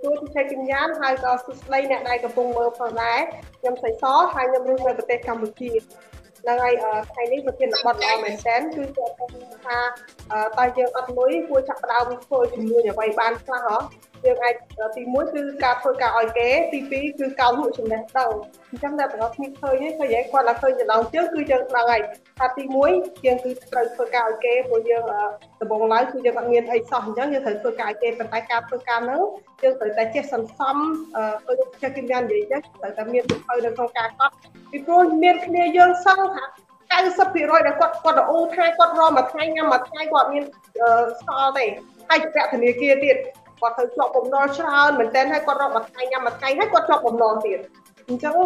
សួរទីគញ្ញាណហើយក៏សួស្ដីអ្នកដែលកំពុងមើលផងដែរខ្ញុំសៃសហើយខ្ញុំរស់នៅប្រទេសកម្ពុជាហ្នឹងហើយថ្ងៃនេះប្រធានបទល្អមែនទែនគឺគាត់ថាតើយើងអត់លុយគួរចាប់ផ្ដើមធ្វើជំនួយអ្វីបានខ្លះហ៎ យើងអាចទី1គឺការធ្វើការឲ្យគេទី2គឺការលក់ចំណេះដឹងអញ្ចឹងតែបងប្អូនឃើញឃើញគាត់ឡើងឃើញចំណងជើងគឺយើងដឹងហើយថាទី1យើងគឺត្រូវធ្វើការឲ្យគេព្រោះយើងដំបូងឡើយគឺយើងអត់មានអីសោះអញ្ចឹងយើងត្រូវធ្វើការឲ្យគេប៉ុន្តែការធ្វើការហ្នឹងយើងត្រូវតែចេះសន្សំអឺដូចជាគិញ្ញានិយាយចឹងត្រូវតែមានទំហំនៅក្នុងការកត់ពីព្រោះមានគ្នាយើងសឹងថា90%ដែលគាត់គាត់រអ៊ូថាគាត់រមួយថ្ងៃញ៉ាំមួយថ្ងៃគាត់មានស្កល់ទេហើយប្រាក់ធនាគារទៀត គាត់ទៅជាប់បំណុលច្រើនមែនទែនហើយគាត់រកមួយថ្ងៃញ៉ាំមួយថ្ងៃហើយគាត់ជាប់បំណុលទៀតអញ្ចឹង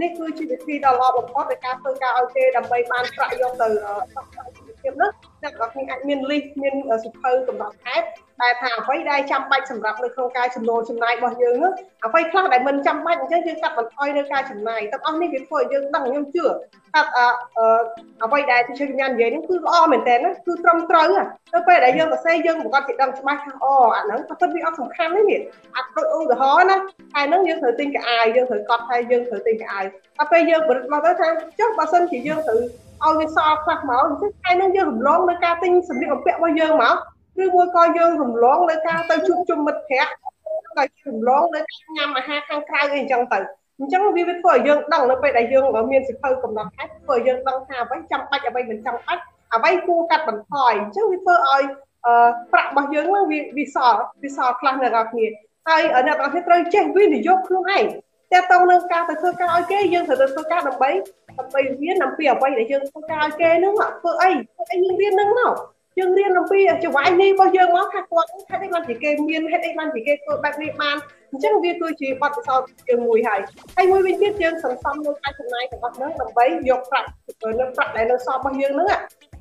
នេះគឺជាវិធីដ៏ល្អបំផុតនៃការធ្វើការឲ្យគេដើម្បីបានប្រាក់យកទៅសកលជីវភាពនោះអ្នកទាំងអស់គ្នាអាចមាន list មានសិភៅកំណត់ហេ តុដែលថាអ្វីដែលចាំបាច់សម្រាប់នៅក្នុងការចំណូលចំណាយរបស់យើងនោះអ្វីខ្លះដែលមិនចាំបាច់អញ្ចឹងយើងកាត់បន្ថយនៅការចំណាយទាំងអស់នេះវាធ្វើឲ្យយើងដឹងខ្ញុំជឿថាអ្វីដែលជាវិញ្ញាណនិយាយនេះគឺល្អមែនតើគឺត្រឹមត្រូវទៅពេលដែលយើងសរសេរយើងប្រកាសជាដឹងច្បាស់ថាអូអាហ្នឹងក៏ពិតវាអត់សំខាន់ទេនេះអត់ដូចឧទាហរណ៍ណាហើយហ្នឹងយើងត្រូវទិញកៅអាវយើងត្រូវកត់ថាយើងត្រូវទិញកៅអាវដល់ពេលយើងបរិបមកទៅថាចុះបើសិនជាយើងត្រូវឲ្យវាសល់ខ្លះមកអញ្ចឹងថ្ងៃនេះយើងរំលងនៅការទិញសម្លៀកបំពាក់របស់យើងមក ឬមួយក៏យើងរំលងនៅការទៅជួបជុំមិត្តភ័ក្តិក៏រំលងនៅការញ៉ាំអាហារខាងក្រៅអីអញ្ចឹងទៅអញ្ចឹងវាវាធ្វើឲ្យយើងដឹងនៅពេលដែលយើងមានសិភៅកំណត់ហេតុធ្វើឲ្យយើងដឹងថាអ្វីចាំបាច់អ្វីមិនចាំបាច់អ្វីគួរកាត់បន្ថយអញ្ចឹងវាធ្វើឲ្យប្រាក់របស់យើងហ្នឹងវាវាសល់វាសល់ខ្លះនៅដល់គ្នាហើយអ្នកទាំងអស់គ្នាត្រូវចេះវិនិយោគខ្លួនឯងតែតោងនឹងការទៅធ្វើការឲ្យគេយើងត្រូវទៅធ្វើការដើម្បីដើម្បីរៀនអំពីអ្វីដែលយើងធ្វើការឲ្យគេហ្នឹងធ្វើអីធ្វើអីយើងរៀនហ្នឹងមក យើងរៀនអំពីចង្វាយនេះរបស់យើងមកថាគាត់ហេតុអីបានជាគេមានហេតុអីបានជាគេធ្វើបែបនេះបានអញ្ចឹងវាគឺជាបទពិសោធន៍យើងមួយហើយហើយមួយវិញទៀតយើងសន្សំនៅការចំណាយរបស់ហ្នឹងដើម្បីយកប្រាក់នៅប្រាក់ដែលនៅសល់របស់យើងហ្នឹង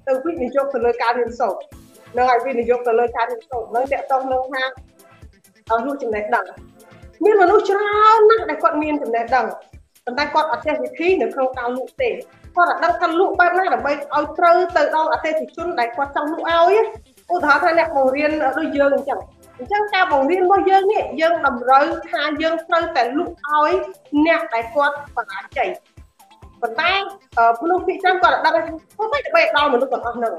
ទៅវិនិយោគទៅលើការរៀនសូត្រនឹងឲ្យវិនិយោគទៅលើការរៀនសូត្រនឹងតកតងនឹងថាឲ្យលក់ចំណេះដឹងមានមនុស្សច្រើនណាស់ដែលគាត់មានចំណេះដឹងប៉ុន្តែគាត់អត់ចេះវិធីនៅក្នុងការលក់ទេ គាត់អត់ដឹងថាលក់បែបណាដើម្បីឲ្យត្រូវទៅដល់អតិថិជនដែលគាត់ចង់លក់ឲ្យឧទាហរណ៍ថាអ្នកបង្រៀនដូចយើងអញ្ចឹងអញ្ចឹងការបង្រៀនរបស់យើងនេះយើងតម្រូវថាយើងត្រូវតែលក់ឲ្យអ្នកដែលគាត់បរាជ័យប៉ុន្តែមនុស្សភាគច្រើនគាត់អត់ដឹងថាធ្វើម៉េចដើម្បីដល់មនុស្សទាំងអស់ហ្នឹង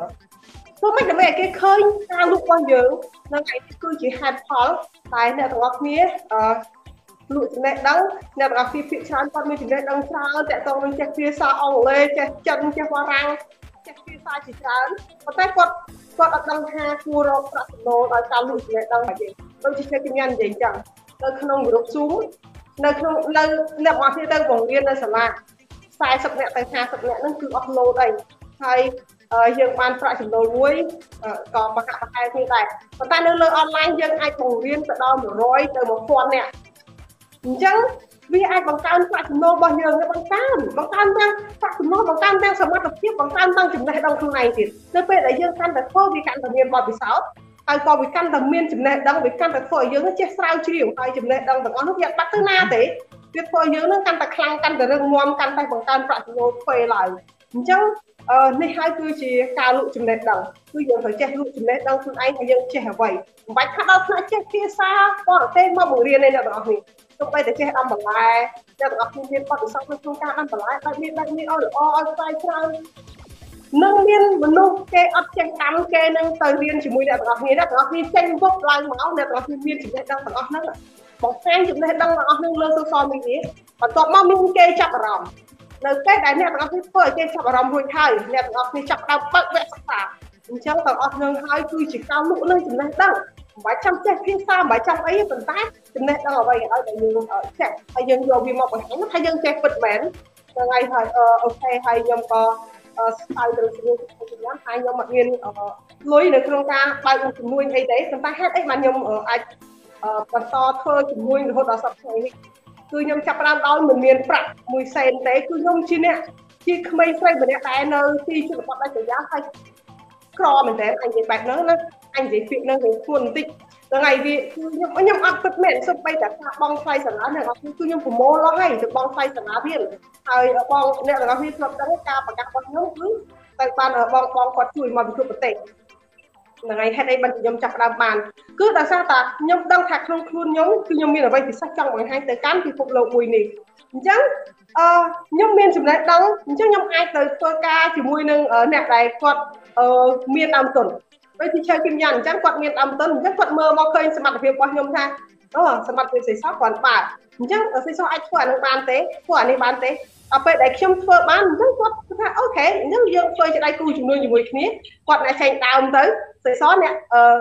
ធ្វើម៉េចដើម្បីឲ្យគេឃើញការលក់របស់យើងនឹងឯនេះគឺជាហេតុផលតែអ្នកទាំងអស់គ្នា លក់ចំណេះដឹងអ្នកទាំងអស់គ្នាភាគច្រើនគាត់មានចំណេះដឹងច្រើនតាក់ទងនឹងចេះភាសាអង់គ្លេសចេះចិនចេះបារាំងចេះភាសាជាច្រើនប៉ុន្តែគាត់គាត់អត់ដឹងថាគួររកប្រាក់ចំណូលដោយការលក់ចំណេះដឹងរបស់យើងដូចជាជាជំនាញនិយាយចឹងនៅក្នុងក្រុម Zoom នៅក្នុងនៅអ្នកមកគ្នាទៅបង្រៀននៅសាលា40នាក់ទៅ50នាក់ហ្នឹងគឺអស់លោតអីហើយយើងបានប្រាក់ចំណូលមួយក៏បកាក់បកែគ្នាដែរប៉ុន្តែនៅលើអនឡាញយើងអាចបង្រៀនទៅដល់100ទៅ1000នាក់ អញ្ចឹងវាអាចបង្កើនប្រាក់ចំណូលរបស់យើងបង្កើនបង្កើនទាំងប្រាក់ចំណូលបង្កើនទាំងសមត្ថភាពបង្កើនទាំងចំណេះដឹងខ្លួនឯងទៀតនៅពេលដែលយើងកាន់តែធ្វើវាកាន់តែមានបទពិសោធន៍ហើយក៏វាកាន់តែមានចំណេះដឹងវាកាន់តែធ្វើឲ្យយើងចេះស្រាវជ្រាវហើយចំណេះដឹងទាំងអស់នោះវាអត់បាត់ទៅណាទេវាធ្វើឲ្យយើងនឹងកាន់តែខ្លាំងកាន់តែរឹងមាំកាន់តែបង្កើនប្រាក់ចំណូលធ្វើឡើងអញ្ចឹងនេះហើយគឺជាការលក់ចំណេះដឹងគឺយើងត្រូវចេះលក់ចំណេះដឹងខ្លួនឯងថាយើងចេះអ្វីមិនបាច់ថាដល់ថ្នាក់ចេះភាសាបរទេសមកបង្រៀនទេអ្នកទាំងអស់នេះ ទោះបីតែចេះដាំបន្លែអ្នកទាំងអស់គ្នាមានបទពិសោធន៍នៅក្នុងការដាំបន្លែបែបនេះបែបនេះឲ្យល្អឲ្យស្អាតច្រើននឹងមានមនុស្សគេអត់ចេះដាំគេនឹងទៅរៀនជាមួយអ្នកទាំងអស់គ្នាអ្នកទាំងអស់គ្នាចេញវឹកឡើងមកអ្នកទាំងអស់គ្នាមានចំណេះដឹងទាំងអស់ហ្នឹងបង្ហាញចំណេះដឹងទាំងអស់ហ្នឹងលើ social media បន្ទាប់មកមានគេចាប់អារម្មណ៍នៅពេលដែលអ្នកទាំងអស់គ្នាធ្វើឲ្យគេចាប់អារម្មណ៍រួចហើយអ្នកទាំងអស់គ្នាចាប់ដើមបើកវគ្គសិក្សាអញ្ចឹងទាំងអស់នឹងហើយគឺជាការលក់លើចំណេះដឹង មិនបាច់ចាំចេះភាសាមិនបាច់ចាំអីប៉ុន្តែចំណេះដឹងអ្វីឲ្យដែលយើងចេះហើយយើងយកវាមកបង្ហាញថាយើងចេះពិតមែនហ្នឹងហើយហើយអូខេហើយខ្ញុំក៏ស្វែងរកជំនួយពីខ្ញុំហើយខ្ញុំអត់មានលុយនៅក្នុងការបើកជំនួយអីទេប៉ុន្តែហេតុអីបានខ្ញុំអាចបន្តធ្វើជំនួយរហូតដល់សប្តាហ៍នេះគឺខ្ញុំចាប់ផ្ដើមដោយមិនមានប្រាក់មួយសេនទេគឺខ្ញុំជាអ្នកជាក្មេងស្រីម្នាក់ដែរនៅទីជនបទដាច់ស្រយាលហើយក្រមែនតើអញនិយាយបែបហ្នឹងណា អញនិយាយពាក្យហ្នឹងវិញខ្លួនបន្តិចថ្ងៃវាខ្ញុំខ្ញុំអត់ពិតមែនសុបបីតែថាបងថ្លៃសាលាអ្នកនរគឺខ្ញុំប្រមូលអស់ហើយទៅបងថ្លៃសាលារៀនហើយបងអ្នកនរគ្នាធ្លាប់ដឹងការប្រកាសរបស់ខ្ញុំគឺទៅបានបងបងគាត់ជួយមកពិភពប្រទេសហ្នឹងហើយហេតុអីបានខ្ញុំចាប់ដើមបានគឺដោយសារតែខ្ញុំដឹងថាក្នុងខ្លួនខ្ញុំគឺខ្ញុំមានអ្វីពិសេសចង់បង្ហាញទៅកាន់ពិភពលោកមួយនេះអញ្ចឹងអឺខ្ញុំមានចំណេះដឹងអញ្ចឹងខ្ញុំអាចទៅធ្វើការជាមួយនឹងអ្នកដែលគាត់អឺមានដើមទុន ដូចទីឆើគឹមយ៉ាអញ្ចឹងគាត់មានដើមទុនអញ្ចឹងគាត់មើលមកឃើញសមត្ថភាពរបស់ខ្ញុំថាអូសមត្ថភាពសិស្សគាត់បើអញ្ចឹងសិស្សអាចធ្វើអានឹងបានទេធ្វើអានេះបានទេដល់ពេលដែលខ្ញុំធ្វើបានអញ្ចឹងគាត់ថាអូខេអញ្ចឹងយើងធ្វើជាដៃគូជំនួយជាមួយគ្នាគាត់អ្នកចែកដើមទៅសិស្សអ្នកអឺ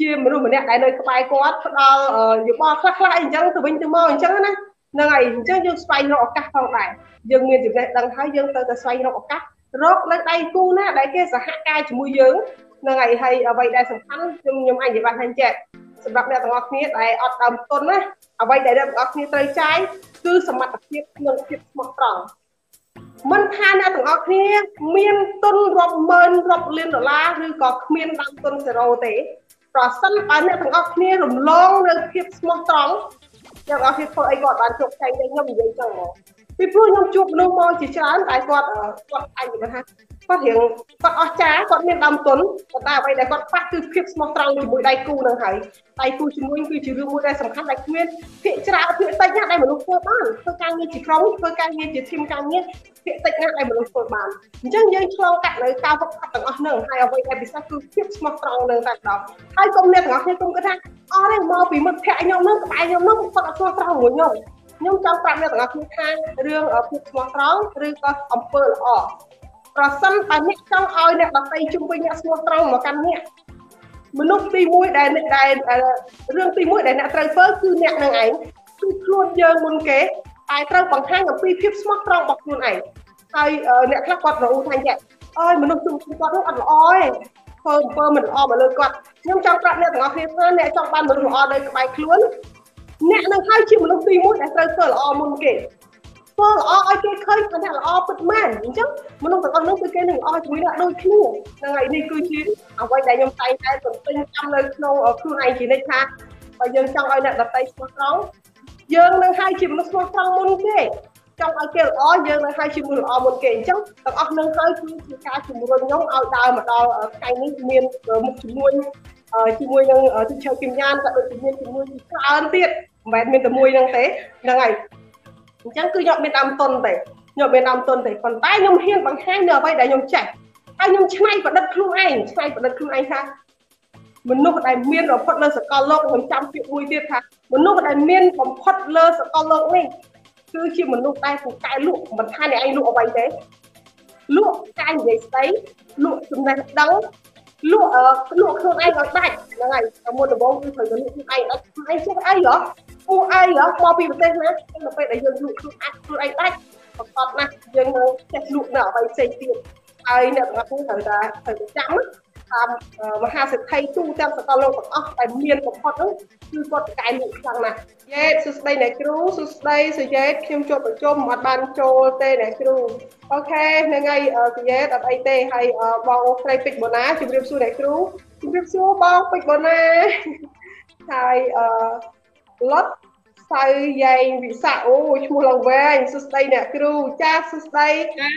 ជាមនុស្សម្នាក់ដែលនៅក្បែរគាត់ផ្ដល់យោបល់ខ្លះខ្លះអញ្ចឹងទៅវិញទៅមកអញ្ចឹងណាហ្នឹងហើយអញ្ចឹងយើងស្វែងរកឱកាសផងដែរយើងមានចំណេះដឹងហើយយើងទៅតែស្វែងរកឱកាសរកនៅដៃគូណាដែលគេសហការជាមួយយើងហ្នឹងហើយហើយអ្វីដែលសំខាន់ខ្ញុំខ្ញុំអញ្ញវ៉ាន់ថាចេះសម្រាប់អ្នកទាំងអស់គ្នាដែលអត់ដើមទុនណាអ្វីដែលអ្នកទាំងអស់គ្នាត្រូវចាយគឺសមត្ថភាពនិងភាពស្មោះត្រង់មិនថាអ្នកទាំងអស់គ្នាមានទុនរាប់ម៉ឺនរាប់លានដុល្លារឬក៏គ្មានដើមទុនសេរ៉ូទេប្រសិនបើអ្នកទាំងអស់គ្នារំលងនៅភាពស្មោះត្រង់អ្នកទាំងអស់គ្នាធ្វើអីគាត់បានជោគជ័យទេខ្ញុំនិយាយចឹងហ្មង ពីព្រោះខ្ញុំជួបមនុស្សមកជាច្រើនតែគាត់គាត់អាចនិយាយថាគាត់រៀងគាត់អស្ចារ្យគាត់មានដើមទុនប៉ុន្តែអ្វីដែលគាត់ខ្វះគឺភាពស្មោះត្រង់ជាមួយដៃគូនឹងហើយដៃគូជាមួយគឺជារឿងមួយដែលសំខាន់ដែលគ្មានភាកច្រើនភាកតិចណាស់ដែលមនុស្សធ្វើបានធ្វើការងារជាក្រុមធ្វើការងារជាធីមការងារភាកតិចណាស់ដែលមនុស្សធ្វើបានអញ្ចឹងយើងឆ្លងកាត់នៅការវឹកហាត់ទាំងអស់ហ្នឹងហើយអ្វីដែលពិសេសគឺភាពស្មោះត្រង់នឹងតែម្ដងហើយកុំអ្នកទាំងអស់គ្នាគុំគិតថាអស់ទេមកពីមិត្តភ័ក្ដិខ្ញុំហ្នឹងក្បែរខ្ញុំហ្នឹងគាត់អត់ស្មោះត្រង់មួយខ្ញុំ ខ្ញុំចង់ប្រាប់អ្នកទាំងអស់គ្នាថារឿងភាពស្មោះត្រង់ឬក៏អំពើល្អប្រសិនបើអ្នកចង់ឲ្យអ្នកដទៃជុំវិញអ្នកស្មោះត្រង់មកកាន់អ្នកមនុស្សទី1ដែលដែលរឿងទី1ដែលអ្នកត្រូវធ្វើគឺអ្នកនឹងឯងគឺខ្លួនយើងមុនគេតែត្រូវបង្ហាញអំពីភាពស្មោះត្រង់របស់ខ្លួនឯងហើយអ្នកខ្លះគាត់រអ៊ូថាយ៉ាងអើយមនុស្សជុំវិញគាត់នោះអត់ល្អទេធ្វើអំពើមិនល្អមកលើគាត់ខ្ញុំចង់ប្រាប់អ្នកទាំងអស់គ្នាថាអ្នកចង់បានមនុស្សល្អនៅក្បែរខ្លួន អ្នកនឹងហើយជាមនុស្សទី1ដែលត្រូវធ្វើល្អមុនគេធ្វើល្អឲ្យគេឃើញថាអ្នកល្អពិតមែនអញ្ចឹងមនុស្សទាំងអស់នោះគឺគេនឹងល្អជាមួយអ្នកដូចគ្នាហ្នឹងហើយនេះគឺជាអ្វីដែលខ្ញុំតែងតែទន្ទឹងចាំនៅក្នុងខ្លួនឯងជានិច្ចថាបើយើងចង់ឲ្យអ្នកដតីស្មោះត្រង់យើងនឹងឲ្យជាមនុស្សស្មោះត្រង់មុនគេចង់ឲ្យគេល្អយើងនឹងឲ្យជាមនុស្សល្អមុនគេអញ្ចឹងទាំងអស់នឹងហើយគឺជាការជំរុញខ្ញុំឲ្យដើរមកដល់ថ្ងៃនេះមានមុខជំនួយជាមួយនឹងទីឆៅគិមញានក៏ដូចជាមានជំនួយជាច្រើនទៀត មិនមែនមានតែមួយហ្នឹងទេហ្នឹងហើយអញ្ចឹងគឺខ្ញុំមានដើមទុនទេខ្ញុំមានដើមទុនទេប៉ុន្តែខ្ញុំហ៊ានបង្ហាញនៅអ្វីដែលខ្ញុំចេះហើយខ្ញុំច្នៃប្រឌិតខ្លួនឯងច្នៃប្រឌិតខ្លួនឯងថាមនុស្សដែលមានបំផុតលើសកលលោកខ្ញុំចាំពាក្យមួយទៀតថាមនុស្សដែលមានបំផុតលើសកលលោកនេះគឺជាមនុស្សដែលពូកែលក់មិនថាអ្នកឯងលក់អ្វីទេលក់ការនិយាយស្ដីលក់ចំណេះដឹងលក់លក់ខ្លួនឯងឲ្យដាច់ហ្នឹងហើយតែមុនដំបូងគឺត្រូវលក់ខ្លួនឯងដាច់ខ្លួនឯងចេះអីហ៎ ពួកឯងមកពីប្រទេសណានៅពេលដែលយើងលក់ខ្លួនអាចខ្លួនឯងដាច់ប្រកបណាស់យើងនៅចេះលក់នៅអ្វីផ្សេងទៀតហើយអ្នកទាំងអស់គ្នាត្រូវតែត្រូវចាំតាមមហាសិទ្ធិទូទាំងសកលលោកទាំងអស់ដែលមានបំផុតនោះគឺគាត់កែលក់ខ្លាំងណាស់យេសួស្ដីអ្នកគ្រូសួស្ដីសយេតខ្ញុំជួបប្រជុំអត់បានចូលទេអ្នកគ្រូអូខេហ្នឹងហើយសយេតអត់អីទេហើយបងស្រីពេជ្របូណាជម្រាបសួរអ្នកគ្រូជម្រាបសួរបងពេជ្របូណាហើយអឺ លុតសៅយ៉ែងវិសាអូឈ្មោះឡើងវែងសួស្ដីអ្នកគ្រូចាសួស្ដី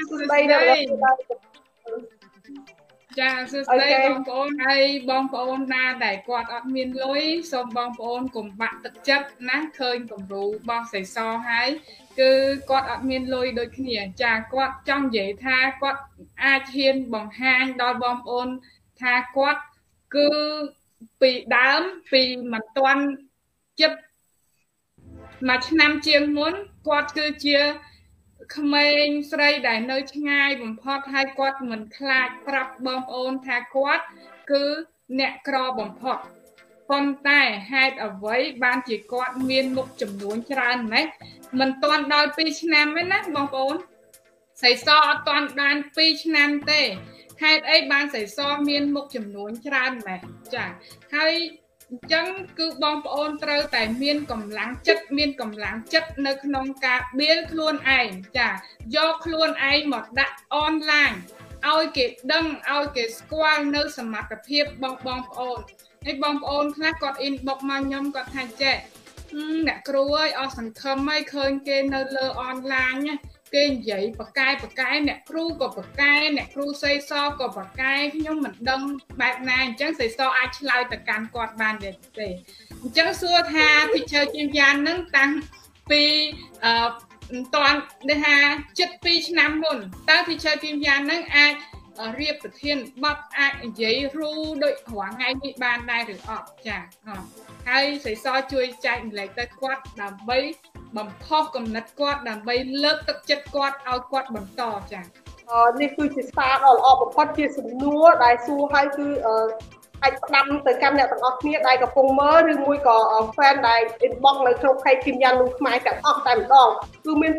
សួស្ដីអ្នកចាសួស្ដីបងប្អូនហើយបងប្អូនណាដែលគាត់អត់មានលុយសូមបងប្អូនកុំបាក់ទឹកចិត្តណាឃើញគំរូបងសៃសហើយគឺគាត់អត់មានលុយដូចគ្នាចាគាត់ចង់និយាយថាគាត់អាចហ៊ានបង្ហាញដល់បងប្អូនថាគាត់គឺពីដើមពីមិនទាន់ចិត្ត មួយឆ្នាំជាងមុនគាត់គឺជាក្មេងស្រីដែលនៅឆ្ងាយបំផុតហើយគាត់មិនខ្លាចប្រាប់បងប្អូនថាគាត់គឺអ្នកក្របំផុតប៉ុន្តែហេតុអ្វីបានជាគាត់មានមុខចំនួនច្រើនម៉េចមិនទាន់ដល់2ឆ្នាំទេណាបងប្អូនសៃសអត់ទាន់បាន2ឆ្នាំទេហេតុអីបានសៃសមានមុខចំនួនច្រើនម៉េចចាហើយ អញ្ចឹងគឺបងប្អូនត្រូវតែមានកម្លាំងចិត្តមានកម្លាំងចិត្តនៅក្នុងការបៀលខ្លួនឯងចាយកខ្លួនឯងមកដាក់អនឡាញឲ្យគេដឹងឲ្យគេស្គាល់នៅសមត្ថភាពបងបងប្អូនហើយបងប្អូនខ្លះគាត់ inbox មកខ្ញុំគាត់ថាចេះអ្នកគ្រូអើយអស់សង្ឃឹមហើយឃើញគេនៅលើអនឡាញ គេនិយាយបកកែបកកែអ្នកគ្រូក៏បកកែអ្នកគ្រូសេសក៏បកកែខ្ញុំមិនដឹងបែបណាអញ្ចឹងសេសអាចឆ្លើយទៅកាន់គាត់បានទេអញ្ចឹងសួរថា teacher ជាយ៉ាននឹងតាំងពីអឺមិនតាន់នេះថា7ឆ្នាំមុនតើ teacher ជាយ៉ាននឹងអាចរៀបប្រធានបទអាចនិយាយរូដូចរាល់ថ្ងៃនេះបានដែរឬអត់ចា ហើយសីសជួយចែកម្លែកទៅគាត់ដើម្បីបំផុសគំនិតគាត់ដើម្បីលើកទឹកចិត្តគាត់ឲ្យគាត់បន្តចា៎នេះគឺជាសារដ៏ល្អបំផុតជាសំណួរដែលសួរឲ្យគឺ អាចផ្ដាំទៅកាន់អ្នកទាំងអស់គ្នាដែលកំពុងមើលឬមួយក៏ fan ដែល inbox នៅក្នុង page គឹមយ៉ានលូខ្មែរទាំងអស់តែម្ដងគឺមាន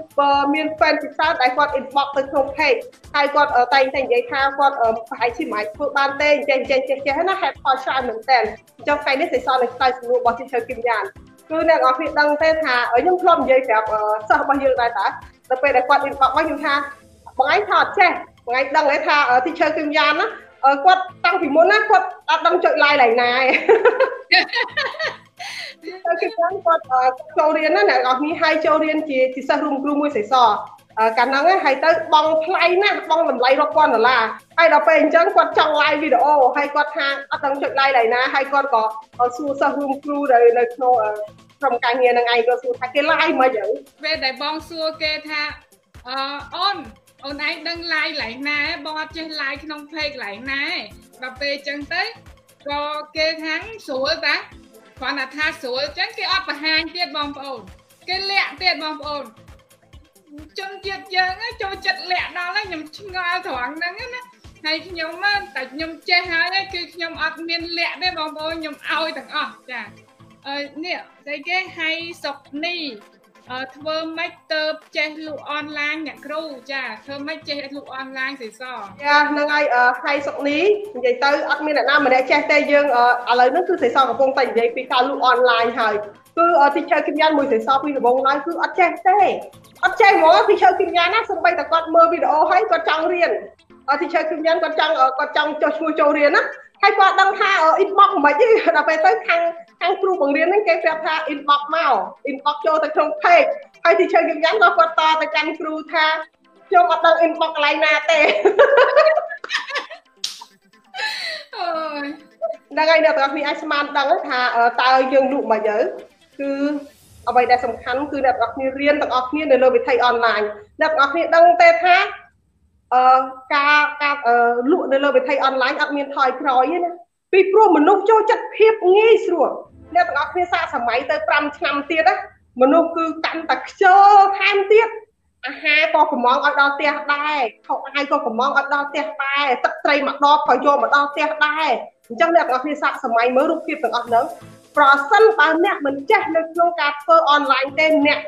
មាន fan ពិសេសដែលគាត់ inbox ទៅក្នុង page ហើយគាត់តែងតែនិយាយថាគាត់ប្រហែលជាមិនអាចធ្វើបានទេអញ្ចឹងអញ្ចឹងចេះចេះណាហេតុផលច្រើនមែនតើអញ្ចឹងថ្ងៃនេះសេសននឹងឆ្លើយសំណួររបស់ទីឈើគឹមយ៉ានគឺអ្នកនរគ្នាដឹងទេថាខ្ញុំធ្លាប់និយាយប្រាប់សិស្សរបស់យើងដែរតាដល់ពេលដែលគាត់ inbox មកខ្ញុំថាបងឯងថាអត់ចេះបងឯងដឹងទេថាទីឈើគឹមយ៉ានណា គាត់តាំងពីមុនណាគាត់អត់ដឹងចុច live ឡើងណាឯងតែគេគាត់គាត់ចូលរៀនណាអ្នកនរគ្នាឲ្យចូលរៀនជាជាសិស្សរួមគ្រូមួយស្រីសកាលហ្នឹងហើយទៅបងថ្លៃណាស់បងតម្លៃរាប់ពាន់ដុល្លារហើយដល់ពេលអញ្ចឹងគាត់ចង់ live វីដេអូហើយគាត់ថាអត់ដឹងចុច live ឡើងណាហើយគាត់ក៏សួរសិស្សរួមគ្រូនៅនៅក្នុងក្រុមការងារនឹងឯងក៏សួរថាគេ live មិនអីពេលដែលបងសួរគេថាអឺអូន អូនឯងដឹង live កន្លែងណាបងអត់ចេះ live ក្នុង page កន្លែងណាដល់ពេលអញ្ចឹងទៅក៏គេខាងស្រួលតាគ្រាន់តែថាស្រួលអញ្ចឹងគេអត់បង្ហាញទៀតបងប្អូនគេលាក់ទៀតបងប្អូនជនជាតិយើងចូលចិត្តលាក់ដល់ហើយខ្ញុំឆ្ងល់ត្រង់ហ្នឹងណាហើយខ្ញុំតែខ្ញុំចេះហើយគឺខ្ញុំអត់មានលាក់ទេបងប្អូនខ្ញុំឲ្យទាំងអស់ចាអឺនេះស្អីគេហៃសុកនេះ ធ្វើម៉េចទៅចេះលក់អនឡាញអ្នកគ្រូចាធ្វើម៉េចចេះលក់អនឡាញសិសចាហ្នឹងហើយហៃសុកនេះនិយាយទៅអត់មានអ្នកណាម្នាក់ចេះទេយើងឥឡូវហ្នឹងគឺសិសកំពុងតែនិយាយពីការលក់អនឡាញហើយគឺទីឆៅគិមយ៉ាងមួយសិសពីដំបូងឡើយគឺអត់ចេះទេអត់ចេះហ្មងទីឆៅគិមយ៉ាងណាសូម្បីតែគាត់មើលវីដេអូហើយគាត់ចង់រៀនទីឆៅគិមយ៉ាងគាត់ចង់គាត់ចង់ចុះឈ្មោះចូលរៀនណាហើយគាត់ដឹងថា inbox មិនទេដល់ពេលទៅខាង ខាងគ្រូបង្រៀនហ្នឹងគេប្រាប់ថា inbox មក inbox ចូលទៅក្នុង page ហើយទីជើងយ៉ាងដល់គាត់តទៅកាន់គ្រូថាខ្ញុំអត់ដឹង inbox កន្លែងណាទេអូយហ្នឹងហើយអ្នកទាំងអស់គ្នាអាចស្មានដឹងថាតើយើងលក់មកយើគឺអ្វីដែលសំខាន់គឺអ្នកទាំងអស់គ្នារៀនទាំងអស់គ្នានៅលើវិធីអនឡាញអ្នកទាំងអស់គ្នាដឹងទេថាអឺការការលក់នៅលើវិធីអនឡាញអត់មានថយក្រោយទេណាពីព្រោះមនុស្សចូលចិត្តភាពងាយស្រួល អ្នកទាំងអស់គ្នាសាកសម័យទៅ5ឆ្នាំទៀតណាមនុស្សគឺកាន់តែខ្ជិលថែមទៀតអាហារក៏កំងឲ្យដល់ផ្ទះដែរខោអាយក៏កំងឲ្យដល់ផ្ទះដែរទឹកត្រីមកដបក៏យកមកដល់ផ្ទះដែរអញ្ចឹងអ្នកទាំងអស់គ្នាសាកសម័យមើលរូបភាពទាំងអស់ហ្នឹងប្រសិនបើអ្នកមិនចេះនៅក្នុងការធ្វើអនឡាញទេអ្នក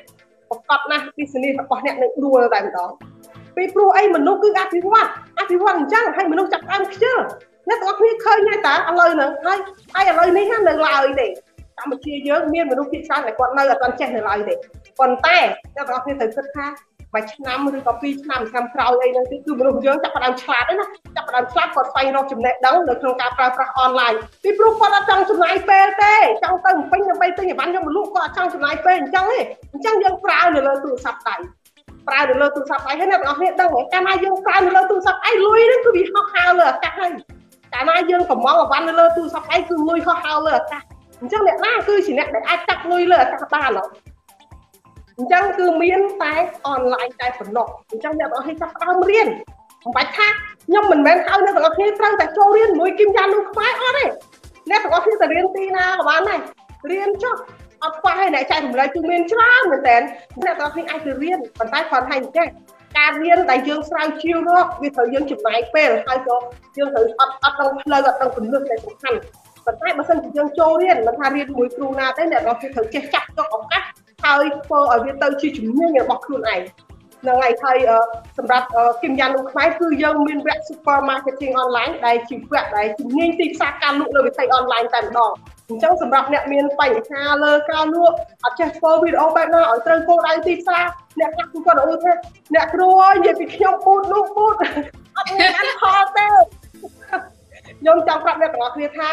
ប្រកបណាស់ business របស់អ្នកនឹងដួលតែម្ដងពីព្រោះអីមនុស្សគឺអភិវឌ្ឍអភិវឌ្ឍអញ្ចឹងហើយមនុស្សចាប់ដើមខ្ជិលអ្នកទាំងអស់គ្នាឃើញហើយតាឥឡូវហ្នឹងហើយហើយឥឡូវនេះនៅឡើយទេ កម្ពុជាយើងមានមនុស្សភាគច្រើនដែលគាត់នៅអត់ទាន់ចេះនៅឡើយទេប៉ុន្តែអ្នកទាំងអស់គ្នាត្រូវគិតថាមួយឆ្នាំឬក៏ពីរឆ្នាំឆ្នាំក្រោយអីហ្នឹងគឺមនុស្សយើងចាប់ផ្ដើមឆ្លាតណាចាប់ផ្ដើមឆ្លាតគាត់ស្វែងរកចំណេះដឹងនៅក្នុងការប្រើប្រាស់អនឡាញពីព្រោះគាត់អត់ចង់ចំណាយពេលទេចង់ទៅពេញដើម្បីទិញអីវ៉ាន់យកមកលក់គាត់អត់ចង់ចំណាយពេលអញ្ចឹងទេអញ្ចឹងយើងប្រើនៅលើទូរស័ព្ទដៃប្រើនៅលើទូរស័ព្ទដៃហើយអ្នកទាំងអស់គ្នាដឹងកាលណាយើងប្រើនៅលើទូរស័ព្ទដៃលុយហ្នឹងគឺវាហោះហើរលើអាកាសហើយកាលណាយើងកំងអវ៉ាន់នៅលើទូរស័ព្ទដៃគឺលុយហោះហើរលើអាកាស អញ្ចឹងអ្នកណាគឺជាអ្នកដែលអាចចាប់លុយលើអាកាសបានហ៎អញ្ចឹងគឺមានតែអនឡាញតែប៉ុណ្ណោះអញ្ចឹងអ្នកទាំងអស់គ្នាចាប់ដើមរៀនមិនបាច់ថាខ្ញុំមិនមែនឲ្យអ្នកទាំងអស់គ្នាត្រូវតែចូលរៀនជាមួយគឹមយ៉ានូខ្មែរអត់ទេអ្នកទាំងអស់គ្នាទៅរៀនទីណាក៏បានដែររៀនចុះអត់ខ្វះទេអ្នកចែករំលែកគឺមានច្រើនមែនតើអ្នកទាំងអស់គ្នាអាចទៅរៀនប៉ុន្តែគ្រាន់តែចេះការរៀនដែលយើងស្រាវជ្រាវរកវាត្រូវយើងចំណាយពេលហើយក៏យើងត្រូវអត់អត់ដឹងផ្លូវអត់ដឹងគន្លឹះដែលសំខាន់ ប៉ុន្តែបើសិនជាយើងចូលរៀនមិនថារៀនមួយគ្រូណាទេអ្នកនរត្រូវចេះចាក់យកឱកាសហើយធ្វើឲ្យវាទៅជាជំនាញរបស់ខ្លួនឯងនឹងហើយហើយសម្រាប់គឹមយ៉ានុខ្មែរគឺយើងមានវគ្គ super marketing online ដែលជាវគ្គដែលជំនាញទីផ្សារការលក់លើវិស័យ online តែម្ដងអញ្ចឹងសម្រាប់អ្នកមានបញ្ហាលើការលក់អត់ចេះធ្វើវីដេអូបែបណាឲ្យត្រូវគោលដៅទីផ្សារអ្នកខ្លះគឺគាត់អ៊ូថាអ្នកគ្រូអើយនិយាយពីខ្ញុំពូតនោះពូតអត់មានអានផលទេខ្ញុំចង់ប្រាប់អ្នកទាំងអស់គ្នាថា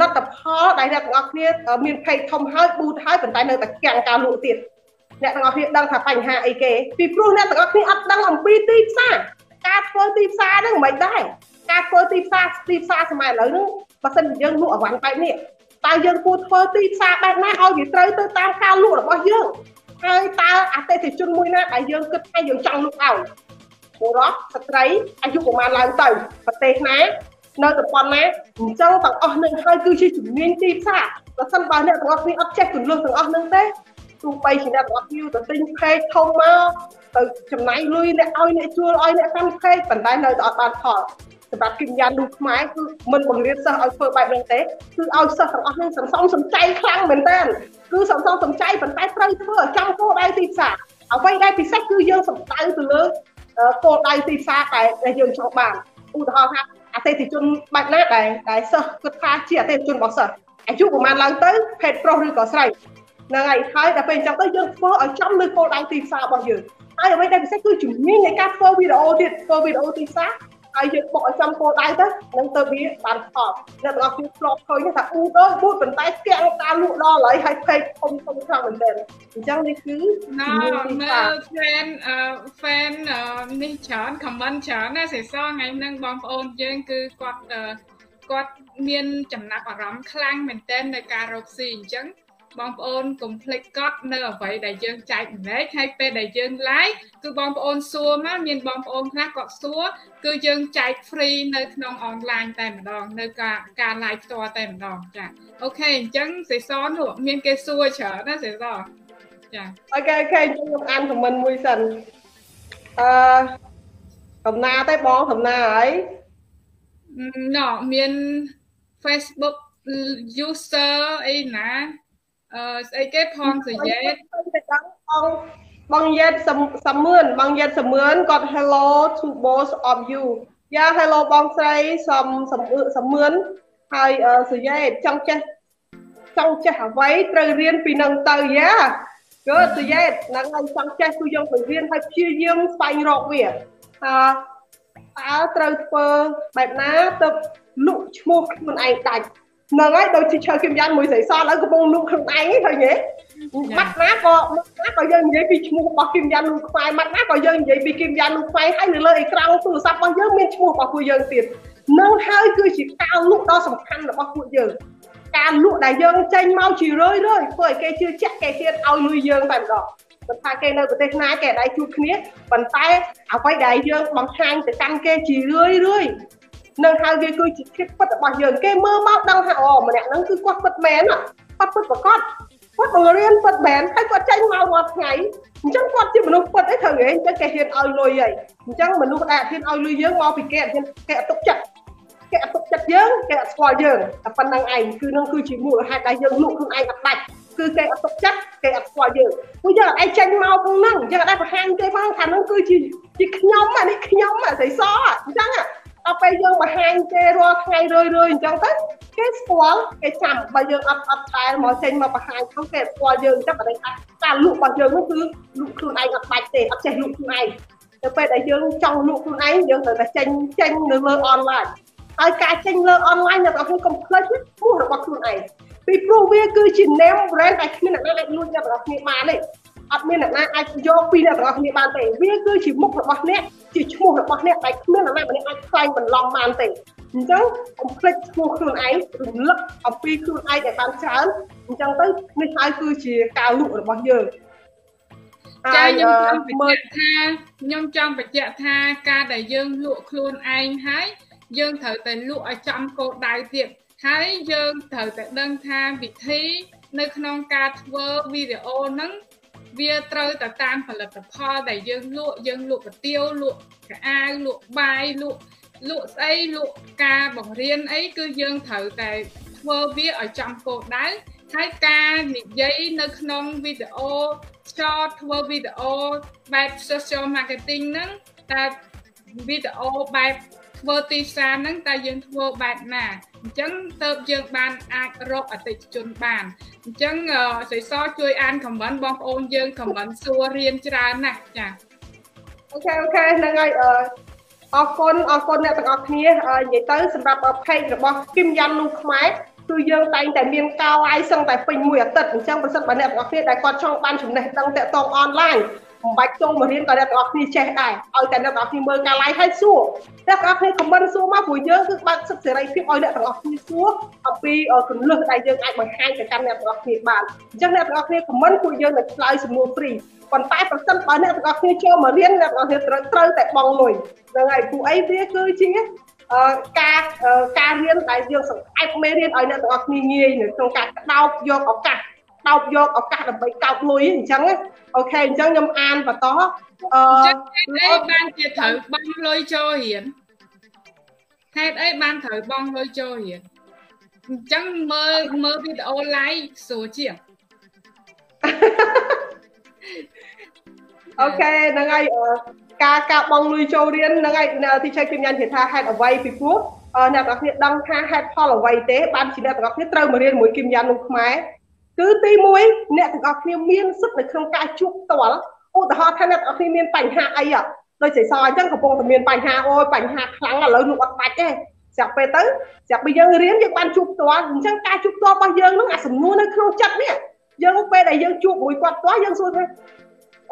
លទ្ធផលដែលអ្នកទាំងអស់គ្នាមានភ័យធំហើយប៊ូតហើយប៉ុន្តែនៅតែកាំងការលក់ទៀតអ្នកទាំងអស់គ្នាដឹងថាបញ្ហាអីគេពីព្រោះអ្នកទាំងអស់គ្នាអត់ដឹងអំពីទីផ្សារការធ្វើទីផ្សារហ្នឹងមិនដែរការធ្វើទីផ្សារទីផ្សារសម័យឥឡូវហ្នឹងបើសិនជាយើងលក់អវ៉ាន់បែបនេះតើយើងគួរធ្វើទីផ្សារបែបណាឲ្យវាត្រូវទៅតាមការលក់របស់យើងហើយតើអតិថិជនមួយណាដែលយើងគិតថាយើងចង់លក់ឲ្យបុរសស្ត្រីអាយុប្រហែលឡើងទៅប្រទេសណា នៅតែប៉ុណ្ណាអញ្ចឹងទាំងអស់នឹងហើយគឺជាជំនាញទីផ្សារបើសិនបើអ្នកទាំងអស់គ្នាអត់ចេះគន្លឹះទាំងអស់នឹងទេទោះបីជាអ្នកទាំងអស់គ្នាទៅទិញ page ធំមកទៅចំណាយលុយអ្នកឲ្យអ្នកជួលឲ្យអ្នកកាន់ page ប៉ុន្តែនៅតែអត់បានផលសម្រាប់គិមយ៉ានលូខ្មែរគឺមិនបង្រៀនសិស្សឲ្យធ្វើបែបហ្នឹងទេគឺឲ្យសិស្សទាំងអស់ហ្នឹងសន្សំសំចៃខ្លាំងមែនតើគឺសន្សំសំចៃប៉ុន្តែត្រូវធ្វើឲ្យចំគោលដៅទីផ្សារអ្វីដែលពិសេសគឺយើងសំដៅទៅលើគោលដៅទីផ្សារដែលយើងចង់បានឧទាហរណ៍ថា អតិថិជនបែបណាដែលដែលសិស្សគិតថាជាអតិថិជនរបស់សិស្សអាយុប្រហែលឡើងទៅភេទប្រុសឬក៏ស្រីហ្នឹងហើយហើយដល់ពេលអញ្ចឹងទៅយើងធ្វើឲ្យចំលើគោលដៅទីផ្សាររបស់យើងហើយអ្វីដែលពិសេសគឺជំនាញនៃការធ្វើវីដេអូទៀតធ្វើវីដេអូទីផ្សារ ហើយយើងបុកឲ្យចំគោលដៅទៅនឹងទៅវាបានផលអ្នកទាំងអស់គ្នាធ្លាប់ឃើញថាអ៊ូទៅបួតប៉ុន្តែទាំងការលក់ដល់ហើយហើយពេកធំធំខ្លាំងមែនទែនអញ្ចឹងនេះគឺណ៎មើល fan fan នេះច្រើន comment ច្រើនណាសេសថ្ងៃហ្នឹងបងប្អូនយើងគឺគាត់គាត់មានចំណាប់អារម្មណ៍ខ្លាំងមែនទែននៅការរកស៊ីអញ្ចឹង បងប្អូនកុំភ្លេចកត់នៅអ្វីដែលយើងចែកម្លែកហើយពេលដែលយើង live គឺបងប្អូនសួរមកមានបងប្អូនខ្លះគាត់សួរគឺយើងចែក free នៅក្នុង online តែម្ដងនៅការការ live ផ្ទាល់តែម្ដងចាOK អញ្ចឹង session នោះមានគេសួរច្រើនណាសេសចា OK OK ខ្ញុំអាន comment មួយសិនអឺកំណាទេបងកំណាហើយណ៎មាន Facebook user អីណា អឺស្អីគេផងសយេតបងបងយេតសំមឿនបងយេតសំមឿនគាត់ hello to both of you យ៉ា hello បងស្រីសំសំសំមឿនហើយសយេតចង់ចេះចង់ចេះអ្វីត្រូវរៀនពីនឹងទៅយ៉ាគឺសយេតហ្នឹងហើយចង់ចេះគឺយើងទៅរៀនហើយព្យាយាមស្វែងរកវាអឺតើត្រូវធ្វើបែបណាទៅលក់ឈ្មោះខ្លួនឯងដាច់ ហ្នឹងហើយដូចជាឈើគឹមយ៉ាងមួយស្រីសឥឡូវកំពុងលូកខ្លួនឯងឃើញទេម៉ាត់ណាក៏ម៉ាត់ណាក៏យើងនិយាយពីឈ្មោះរបស់គឹមយ៉ាងលូកខ្មែរម៉ាត់ណាក៏យើងនិយាយពីគឹមយ៉ាងលូកខ្មែរហើយនៅលើអេក្រង់ទូរស័ព្ទរបស់យើងមានឈ្មោះរបស់ពួកយើងទៀតនឹងហើយគឺជាការលក់ដ៏សំខាន់របស់ពួកយើងការលក់ដែលយើងចេញមកជារឿយរឿយធ្វើឲ្យគេជឿជាក់គេទៀតឲ្យលុយយើងតែម្ដងប៉ុន្តែគេនៅប្រទេសណាគេដៃជួបគ្នាប៉ុន្តែអ្វីដែលយើងបង្ហាញទៅកាន់គេជារឿយរឿយ នឹងហើយវាគឺជាភាពពិតរបស់យើងគេមើលមកដឹងថាអូម្នាក់ហ្នឹងគឺគាត់ពិតមែនគាត់ពិតប្រកបគាត់បង្រៀនពិតមែនហើយគាត់ចេញមករាល់ថ្ងៃអញ្ចឹងគាត់ជាមនុស្សពិតអីត្រូវហេអញ្ចឹងគេហ៊ានឲ្យលុយហីអញ្ចឹងមនុស្សដែលហ៊ានឲ្យលុយយើងមកពីគេអត់ហ៊ានគេអត់ទុកចិត្តគេអត់ទុកចិត្តយើងគេអត់ស្គាល់យើងតែប៉ុណ្្នឹងឯងគឺនឹងគឺជាមូលហេតុដែលយើងលក់ខ្លួនឯងអត់ដាច់គឺគេអត់ទុកចិត្តគេអត់ស្គាល់យើងពួកយើងអត់ឯងចេញមកក្នុងហ្នឹងយើងអត់ដែរបង្ហាញគេផងថានឹងគឺជាជាខ្ញុំអានេះខ្ញុំអាស្រីសអញ្ចឹង ដល់ពេលយើងបង្ហាញគេរាល់ថ្ងៃរឿយរឿយអញ្ចឹងទៅគេស្គាល់គេចាំបើយើងអត់អត់តែមកចេញមកបង្ហាញផងគេស្គាល់យើងអញ្ចឹងបើថាការលក់របស់យើងនោះគឺលក់ខ្លួនឯងអត់បាច់ទេអត់ចេះលក់ខ្លួនឯងទៅពេលដែលយើងចង់លក់ខ្លួនឯងយើងត្រូវតែចេញចេញនៅលើអនឡាញហើយការចេញលើអនឡាញអ្នកនរកុំភ្លេចឈ្មោះរបស់ខ្លួនឯងពីព្រោះវាគឺជា name brand ដែលគ្មានអ្នកណាអាចលួចអ្នកនរកគ្នាបានទេអត់មានអ្នកណាអាចយកពីអ្នកទាំងអស់គ្នាបានទេវាគឺជាមុខរបស់អ្នក ជាឈ្មោះរបស់អ្នកដែលគ្មានអ្នកណាម្នាក់អាចខ្លែងបន្លំបានទេអញ្ចឹងកុំភ្លេចឈ្មោះខ្លួនឯងរំលឹកអំពីខ្លួនឯងដែលបានច្រើនអញ្ចឹងទៅនេះហើយគឺជាការលក់របស់យើងចាខ្ញុំចង់បញ្ជាក់ថាខ្ញុំចង់បញ្ជាក់ថាការដែលយើងលក់ខ្លួនឯងហើយយើងត្រូវតែលក់ឲ្យចំគោលដៅទៀតហើយយើងត្រូវតែដឹងថាវិធីនៅក្នុងការធ្វើវីដេអូហ្នឹង វាត្រូវទៅតាមផលិតផលដែលយើងលក់យើងលក់កាទៀវលក់កៅអៅលក់បាយលក់លក់ស្អីលក់ការបង្រៀនអីគឺយើងត្រូវតែធ្វើវាឲ្យចំគោលដៅហើយការនិយាយនៅក្នុងវីដេអូ short ធ្វើវីដេអូបែប social marketing ហ្នឹងតែវីដេអូបែប ធ្វើទីផ្សារហ្នឹងតើយើងធ្វើបែបណាអញ្ចឹងទៅយើងបានអាចរកអតិថិជនបានអញ្ចឹងសៃសជួយអានខមមិនបងប្អូនយើងខមមិនសួររៀនច្រើនណាស់ចាOK OK ហ្នឹងហើយអឺអរគុណអរគុណអ្នកទាំងអស់គ្នានិយាយទៅសម្រាប់ page របស់គឹមយ៉ាន់លូខ្មែរគឺយើងតែងតែមានកោអាយសឹងតែពេញមួយអាទិត្យអញ្ចឹងប្រសិនបើអ្នកទាំងអស់គ្នាដែលគាត់ចង់បានចំណេះដឹងតាក់ទងអនឡាញ មិនបាច់ចូលមករៀនក៏អ្នកទាំងអស់គ្នាចេះដែរឲ្យតែអ្នកទាំងអស់គ្នាមើលការ live ហើយសួរអ្នកទាំងអស់គ្នា comment សួរមកព្រោះយើងគឺបើកសិទ្ធិសេរីភាពឲ្យអ្នកទាំងអស់គ្នាសួរអំពីគន្លឹះដែលយើងអាចបង្ហាញទៅកាន់អ្នកទាំងអស់គ្នាបានអញ្ចឹងអ្នកទាំងអស់គ្នា comment ពួកយើងនឹងឆ្លើយសំណួរ free ប៉ុន្តែប្រសិនបើអ្នកទាំងអស់គ្នាចូលមករៀនអ្នកទាំងអស់គ្នាត្រូវត្រូវតែបង់លុយហ្នឹងហើយពួកអីវាគឺជាការការរៀនដែលយើងសង្កេតមេរៀនឲ្យអ្នកទាំងអស់គ្នាងាយនៅក្នុងការក្តោបយកឱកាសដោបយកឱកាសដើម្បីកោបលុយអញ្ចឹង អូខេអញ្ចឹងខ្ញុំអានបន្តអឺចឹងអីបានជាត្រូវបង់លុយចូលរៀនហេតុអីបានត្រូវបង់លុយចូលរៀនអញ្ចឹងមើលមើលវីដេអូ live ស្រួលជាងអូខេហ្នឹងហើយការការបងលុយចូលរៀនហ្នឹងហើយទីចៃខ្ញុំញ៉ាំនិយាយថាហេតុអ្វីពីព្រោះអ្នកទាំងអស់គ្នាដឹងថាហេតុផលអ្វីទេបានជាអ្នកទាំងអស់គ្នាត្រូវមករៀនមួយគឹមយ៉ាននោះខ្មែរ គឺទី1អ្នកទាំងអស់គ្នាមានសិទ្ធិនៅក្នុងការជួបផ្ទាល់ឧទាហរណ៍ថាអ្នកទាំងអស់គ្នាមានបញ្ហាអីដូចចៃសអញ្ចឹងកំពុងតែមានបញ្ហាអូយបញ្ហាខ្លាំងឥឡូវនោះអត់បាច់ទេស្រាប់ពេលទៅស្រាប់ពេលយើងរៀនយើងបានជួបផ្ទាល់អញ្ចឹងការជួបផ្ទាល់របស់យើងហ្នឹងអាសំណួរនៅក្នុងចិត្តនេះយើងពេលដែលយើងជួបមួយគាត់ផ្ទាល់យើងសួរថា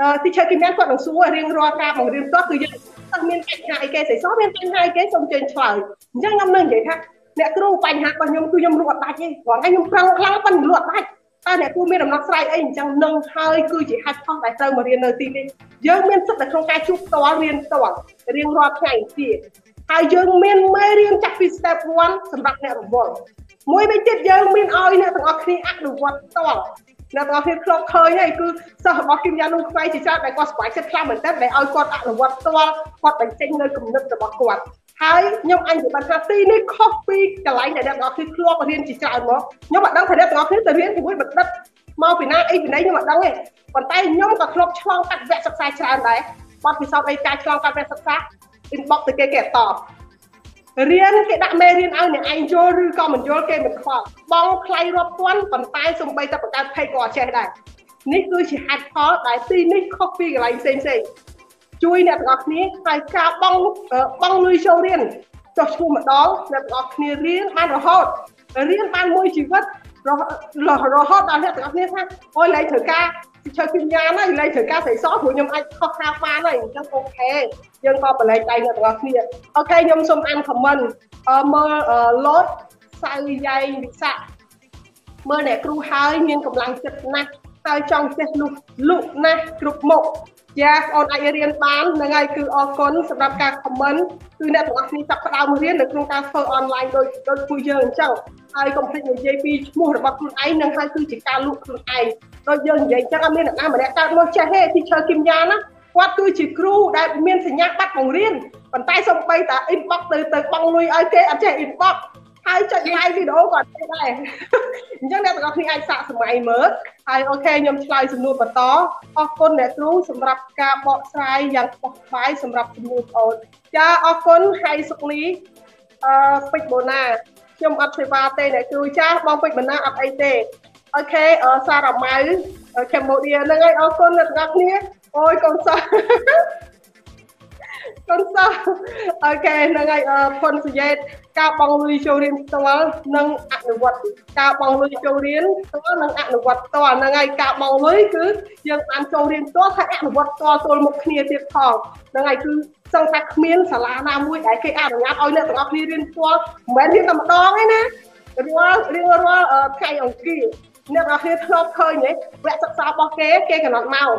អឺទីឆេគីមានគាត់នឹងសួររៀងរាល់ការបង្រៀនផ្ទាល់គឺយើងអត់មានបញ្ហាអីគេស្អីសោះមានបញ្ហាអីគេសូមជើញឆ្លើយអញ្ចឹងខ្ញុំនឹងនិយាយថាអ្នកគ្រូបញ្ហារបស់ខ្ញុំគឺខ្ញុំរត់ដាច់ទេគាត់ឯងខ្ញុំប្រឹងខ្លាំងប៉ុន្តែរត់ដាច់ តើអ្នកគ្រូមានដំណោះស្រាយអីអញ្ចឹងនឹងហើយគឺជាហេតុផលដែលត្រូវមករៀននៅទីនេះយើងមានសិទ្ធិនៅក្នុងការជួបផ្ទាល់រៀនផ្ទាល់រៀងរាល់ថ្ងៃទៀតហើយយើងមានមេរៀនចាស់ពី step 1សម្រាប់អ្នករវល់មួយវិញទៀតយើងមានឲ្យអ្នកទាំងអស់គ្នាអនុវត្តផ្ទាល់អ្នកទាំងអស់គ្នាធ្លាប់ឃើញហើយគឺសិស្សរបស់គឹមយ៉ានុងខ្វៃជាច្រើនដែលគាត់ស្វែងចិត្តខ្លាំងមែនទែនដែលឲ្យគាត់អនុវត្តផ្ទាល់គាត់បញ្ចេញនៅគំនិតរបស់គាត់ ហើយខ្ញុំអញនិយាយថាទីនេះខុសពីកន្លែងដែលអ្នកទាំងអស់គ្នាធ្លាប់រៀនជាច្រើនមកខ្ញុំអត់ដឹងថាអ្នកទាំងអស់គ្នាទៅរៀនជាមួយបណ្ឌិតមកពីណាអីពីណីខ្ញុំអត់ដឹងទេប៉ុន្តែខ្ញុំក៏ធ្លាប់ឆ្លងកាត់វគ្គសិក្សាច្រើនដែរបទពិសោធន៍នៃការឆ្លងកាត់វគ្គសិក្សា inbox ទៅគេគេតបរៀនគេដាក់មេរៀនឲ្យអ្នកឯងយល់ឬក៏មិនយល់គេមិនខ្វល់បងខ្លៃរាប់ពាន់ប៉ុន្តែសំបីតែបង្កើត page ក៏អត់ចេះដែរនេះគឺជាហេតុផលដែលទីនេះខុសពីកន្លែងផ្សេងផ្សេង ជួយអ្នកទាំងអស់គ្នាហើយការបង់បង់លុយចូលរៀនចុះឈ្មោះម្ដងអ្នកទាំងអស់គ្នារៀនបានរហូតរៀនបានមួយជីវិតរហូតដល់អ្នកទាំងអស់គ្នាថាអូយលែងត្រូវការជើគញ្ញាណហើយលែងត្រូវការស្រីសព្រោះខ្ញុំអាចខុសខាបានហើយអញ្ចឹងអូខេយើងក៏បលែងដៃអ្នកទាំងអស់គ្នាអូខេខ្ញុំសូមអានខមមិនមើលឡូតសៅយ៉ៃវិសាមើលអ្នកគ្រូហើយមានកម្លាំងចិត្តណាស់ហើយចង់ចេះលុះលុណាស់គ្រប់មុខ យ៉ាបងអាចរៀនបានហ្នឹងហើយគឺអរគុណសម្រាប់ការ comment គឺអ្នកទាំងអស់គ្នាចាប់ផ្ដើមរៀននៅក្នុងការធ្វើ online ដូចដូចពួកយើងអញ្ចឹងហើយកុំភ្លេចនិយាយពីឈ្មោះរបស់ខ្លួនឯងនឹងហើយគឺជាការលក់ខ្លួនឯងដូចយើងនិយាយអញ្ចឹងអត់មានអ្នកណាម្នាក់កើតមកចេះទេទីឈើគឹមយ៉ាណាគាត់គឺជាគ្រូដែលមានសញ្ញាបត្របង្រៀនប៉ុន្តែសំបីតា inbox ទៅទៅបង់លុយឲ្យគេអត់ចេះ inbox ហើយចុច like វីដេអូក៏ចេះដែរអញ្ចឹងអ្នកទាំងអស់គ្នាអាចសាកសម័យមើលហើយអូខេខ្ញុំឆ្លើយសំណួរបន្តអរគុណអ្នកគ្រូសម្រាប់ការបកស្រាយយ៉ាងខ្វះខ្វាយសម្រាប់សំណួរបងអូនចាអរគុណហៃសុកលីអឺពេជ្របូណាខ្ញុំអត់សេវាទេអ្នកគ្រូចាបងពេជ្របូណាអត់អីទេអូខេសារ៉ាម៉ៅកម្ពុជាហ្នឹងហើយអរគុណអ្នកទាំងអស់គ្នាអូយកូនសិស្ស កូនសិស្សអូខេហ្នឹងហើយផុនសយេតការបងលុយចូលរៀនផ្ទាល់និងអនុវត្តការបងលុយចូលរៀនផ្ទាល់និងអនុវត្តផ្ទាល់ហ្នឹងហើយការបងលុយគឺយើងបានចូលរៀនផ្ទាល់ហើយអនុវត្តផ្ទាល់ទល់មុខគ្នាទៀតផងហ្នឹងហើយគឺសង្ឃថាគ្មានសាលាណាមួយដែលគេអនុញ្ញាតឲ្យអ្នកទាំងអស់គ្នារៀនផ្ទាល់មិនមែនរៀនតែម្ដងទេណារាល់រៀងរាល់ថ្ងៃអង្គារអ្នកទាំងអស់គ្នាធ្លាប់ឃើញទេវគ្គសិក្សារបស់គេគេកំណត់មក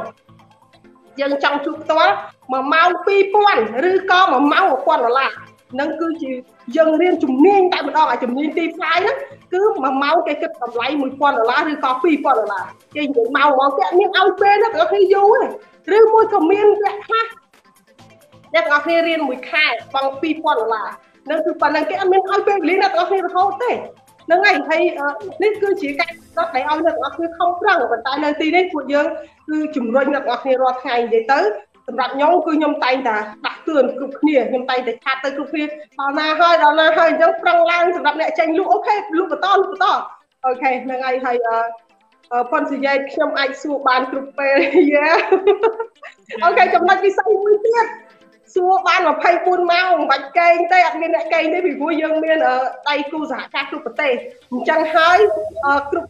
យើងចង់ជួបផ្ទាល់1ម៉ោង2000ឬក៏1ម៉ោង1000ដុល្លារនឹងគឺជាយើងរៀនជំនាញតែម្ដងអាជំនាញទីផ្សាយហ្នឹងគឺ1ម៉ោងគេគិតតម្លៃ1000ដុល្លារឬក៏2000ដុល្លារគេនិយាយម៉ោងហ្មងគេអត់មានឲ្យពេលណាទាំងគ្នាយូរទេឬមួយក៏មានវគ្គខ្លះអ្នកទាំងគ្នារៀនមួយខែបង់2000ដុល្លារនឹងគឺប៉ុណ្ណឹងគេអត់មានឲ្យពេលវេលាអ្នកទាំងគ្នារហូតទេហ្នឹងហើយហើយនេះគឺជាការ ដកដៃឲ្យអ្នកទាំងអស់គ្នាខំប្រឹងប៉ុន្តែនៅទីនេះពួកយើងគឺជំរុញអ្នកទាំងអស់គ្នារាល់ថ្ងៃនិយាយទៅសម្រាប់ខ្ញុំគឺខ្ញុំតែងតែដាក់ទឿនគ្រប់គ្នាខ្ញុំតែងតែឆាតទៅគ្រប់គ្នាដល់ណាហើយដល់ណាហើយអញ្ចឹងប្រឹងឡើងសម្រាប់អ្នកចេញលក់អូខេលក់បន្តលក់បន្តអូខេហ្នឹងហើយហើយអឺប៉ុនសយាយខ្ញុំអាចសួរបានគ្រប់ពេលយ៉ាអូខេចំណុចពិសេសមួយទៀតសួរបាន24ម៉ោងមិនបាច់កេងទេអត់មានអ្នកកេងទេពីព្រោះយើងមានដៃគូសហការគ្រប់ប្រទេសអញ្ចឹងហើយគ្រប់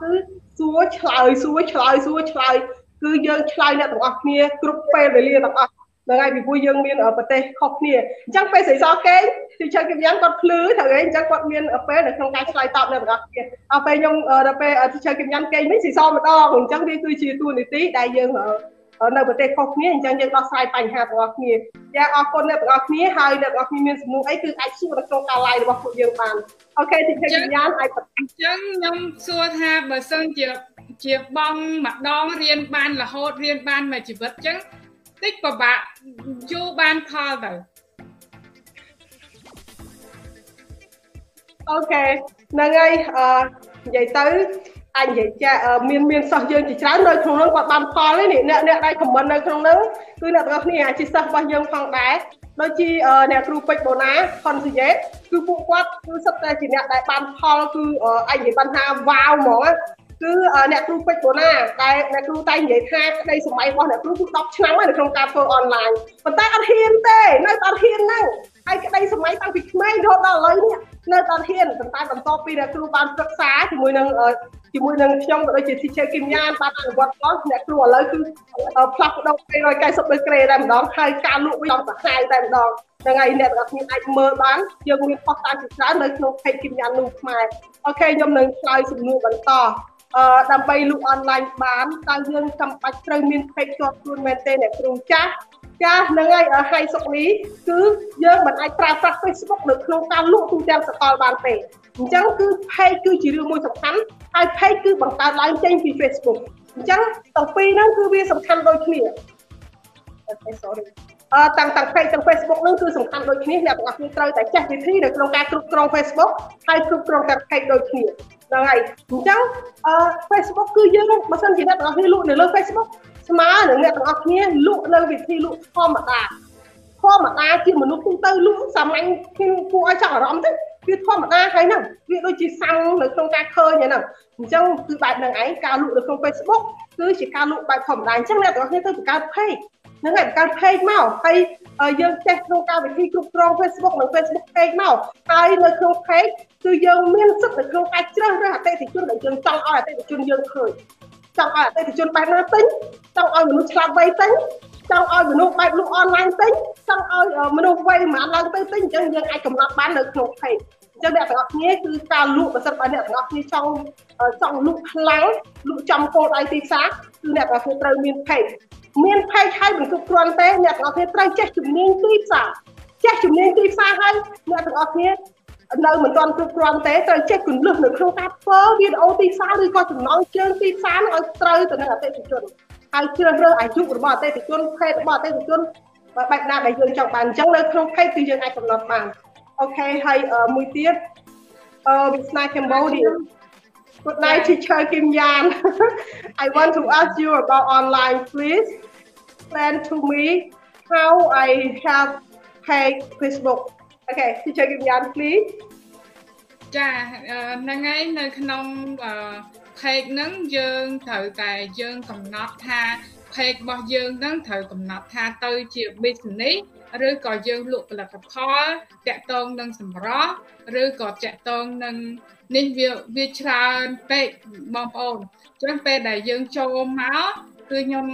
គឺសួរឆ្លើយសួរឆ្លើយសួរឆ្លើយគឺយើងឆ្លើយអ្នកទាំងអស់គ្នាគ្រប់ពេលវេលាទាំងអស់ហ្នឹងហើយពីព្រោះយើងមានប្រទេសខុសគ្នាអញ្ចឹងពេលស្រីសកេងទីជើគឹមយ៉ាងគាត់ភ្លឺត្រូវឯងអញ្ចឹងគាត់មានពេលនៅក្នុងការឆ្លើយតបនៅទាំងអស់គ្នាដល់ពេលខ្ញុំដល់ពេលទីជើគឹមយ៉ាងកេងវិញស្រីសម្ដងអញ្ចឹងវាគឺជាទួនាទីដែលយើង នៅប្រទេសខុសគ្នាអញ្ចឹងយើងដោះស្រាយបញ្ហាទាំងអស់គ្នាយ៉ាងអរគុណអ្នកទាំងអស់គ្នាហើយអ្នកទាំងអស់គ្នាមានសំណួរអីគឺអាចសួរនៅក្នុងការ live របស់ពួកយើងបានអូខេទីជើគយ៉ាងអាចអញ្ចឹងខ្ញុំសួរថាបើសិនជាជាបងម្ដងរៀនបានរហូតរៀនបានមួយជីវិតអញ្ចឹងតិចពិបាកយូរបានផលទៅអូខេហ្នឹងហើយអឺនិយាយទៅ អាចនិយាយចាមានមានសិស្សយើងជាច្រើននៅក្នុងនោះគាត់បានផលនេះអ្នកអ្នកដែលខមមិននៅក្នុងនោះគឺអ្នកទាំងអស់គ្នាអាចជាសិស្សរបស់យើងផងដែរដូចជាអ្នកគ្រូពេជ្របូណាខុនស៊ីយ៉េគឺពួកគាត់គឺសិតតែជាអ្នកដែលបានផលគឺអាចនិយាយបានថាវ៉ាវហ្មងគឺអ្នកគ្រូពេជ្របូណាដែលអ្នកគ្រូតែនិយាយថាក្តីសម័យរបស់អ្នកគ្រូគឺ10ឆ្នាំហើយនៅក្នុងការធ្វើអនឡាញប៉ុន្តែអត់ហ៊ានទេនៅអត់ហ៊ានហ្នឹងហើយក្តីសម័យតាំងពីក្មេងរហូតដល់ឥឡូវនេះនៅអត់ហ៊ានប៉ុន្តែបន្ទាប់ពីអ្នកគ្រូបានសិក្សាជាមួយនឹងជាមួយនឹងខ្ញុំក៏ដូចជា teacher គឹមយ៉ានបានអនុវត្តផងអ្នកគ្រូឥឡូវគឺផ្លាស់ប្ដូរ290ដឺក្រេតែម្ដងហើយការលក់វិញដល់សាហាវតែម្ដងហ្នឹងហើយអ្នកទាំងអស់គ្នាអាចមើលបានយើងមានផុសតាមជាច្រើននៅក្នុង page គឹមយ៉ាននោះខ្មែរអូខេខ្ញុំនឹងឆ្លើយសំណួរបន្តអឺដើម្បីលក់អនឡាញបានតើយើងចាំបាច់ត្រូវមាន page ជាប់ខ្លួនមែនទេអ្នកគ្រូចាស់ ចាស់ហ្នឹងហើយហើយសុកនេះគឺយើងមិនអាចប្រើប្រាស់ Facebook នៅក្នុងការលក់ទូទាំងសកលបានទេអញ្ចឹងគឺ page គឺជារឿងមួយសំខាន់ហើយ page គឺបង្កើតឡើងចេញពី Facebook អញ្ចឹងទាំងពីរហ្នឹងគឺវាសំខាន់ដូចគ្នាអូខេ sorry អឺតាំងតាំង page ទាំង Facebook ហ្នឹងគឺសំខាន់ដូចគ្នាអ្នកទាំងអស់គ្នាត្រូវតែចេះវិធីនៅក្នុងការគ្រប់គ្រង Facebook ហើយគ្រប់គ្រងទាំង page ដូចគ្នាហ្នឹងហើយអញ្ចឹងអឺ Facebook គឺយើងបើសិនជាអ្នកទាំងអស់គ្នាលក់នៅលើ Facebook ស្មើនឹងអ្នកទាំងអស់គ្នាលក់នៅវិធីលក់ធម្មតាធម្មតាជាមនុស្សទូទៅលក់សាមញ្ញគួរឲ្យចាប់អារម្មណ៍ទៅវាធម្មតាហើយហ្នឹងវាដូចជាសាំងនៅក្នុងការឃើញហ្នឹងអញ្ចឹងគឺបែបហ្នឹងឯងការលក់នៅក្នុង Facebook គឺជាការលក់បែបធម្មតាអញ្ចឹងអ្នកទាំងអស់គ្នាទៅបង្កើត page ហ្នឹងហើយបង្កើត page មកហើយយើងចេះក្នុងការវិធីគ្រប់គ្រង Facebook និង Facebook page មកហើយនៅក្នុង page គឺយើងមានសិទ្ធិនៅក្នុងការជ្រើសរើសអតិថិជនដែលយើងចង់ឲ្យអតិថិជនយើងឃើញ ចង់ឲ្យអតិថិជនបែបណាទិញចង់ឲ្យមនុស្សឆ្លាតវៃទិញចង់ឲ្យមនុស្សបែបលក់អនឡាញទិញចង់ឲ្យមនុស្សវ័យមួយឡើងទៅទិញអញ្ចឹងយើងអាចកំណត់បាននៅក្នុង page អញ្ចឹងអ្នកទាំងអស់គ្នាគឺការលក់ប្រសិនបើអ្នកទាំងអស់គ្នាចង់ចង់លក់ខ្លាំងលក់ចំគោលដៅទីផ្សារគឺអ្នកទាំងអស់គ្នាត្រូវមាន page មាន page ហើយមិនគ្រប់គ្រាន់ទេអ្នកទាំងអស់គ្នាត្រូវចេះជំនាញទីផ្សារចេះជំនាញទីផ្សារហើយអ្នកទាំងអស់គ្នា នៅមិនទាន់គ្រប់គ្រាន់ទេត្រូវចេះគន្លឹះនៅក្នុងការធ្វើវីដេអូទីផ្សារឬក៏ចំណងជើងទីផ្សារនឹងឲ្យត្រូវទៅនឹងអតិថិជនហើយជ្រើសរើសអាយុរបស់អតិថិជនភេទរបស់អតិថិជនបែបណាដែលយើងចង់បានអញ្ចឹងនៅក្នុងភេទគឺយើងអាចកំណត់បានអូខេហើយមួយទៀតអឺវាស្នា Cambodia Good night teacher Kim Yan I want to ask you about online please explain to me how I have page Facebook Okay teacher Kim Yan please ចាហ្នឹងហើយនៅក្នុង page ហ្នឹងយើងត្រូវតែយើងកំណត់ថា page របស់យើងហ្នឹងត្រូវកំណត់ថាទៅជា business ឬក៏យើងលក់ផលិតផលតាក់ទងនឹងសម្រស់ឬក៏តាក់ទងនឹងនេះវាវាច្រើនពេកបងប្អូនចឹងពេលដែលយើងចូលមកគឺខ្ញុំ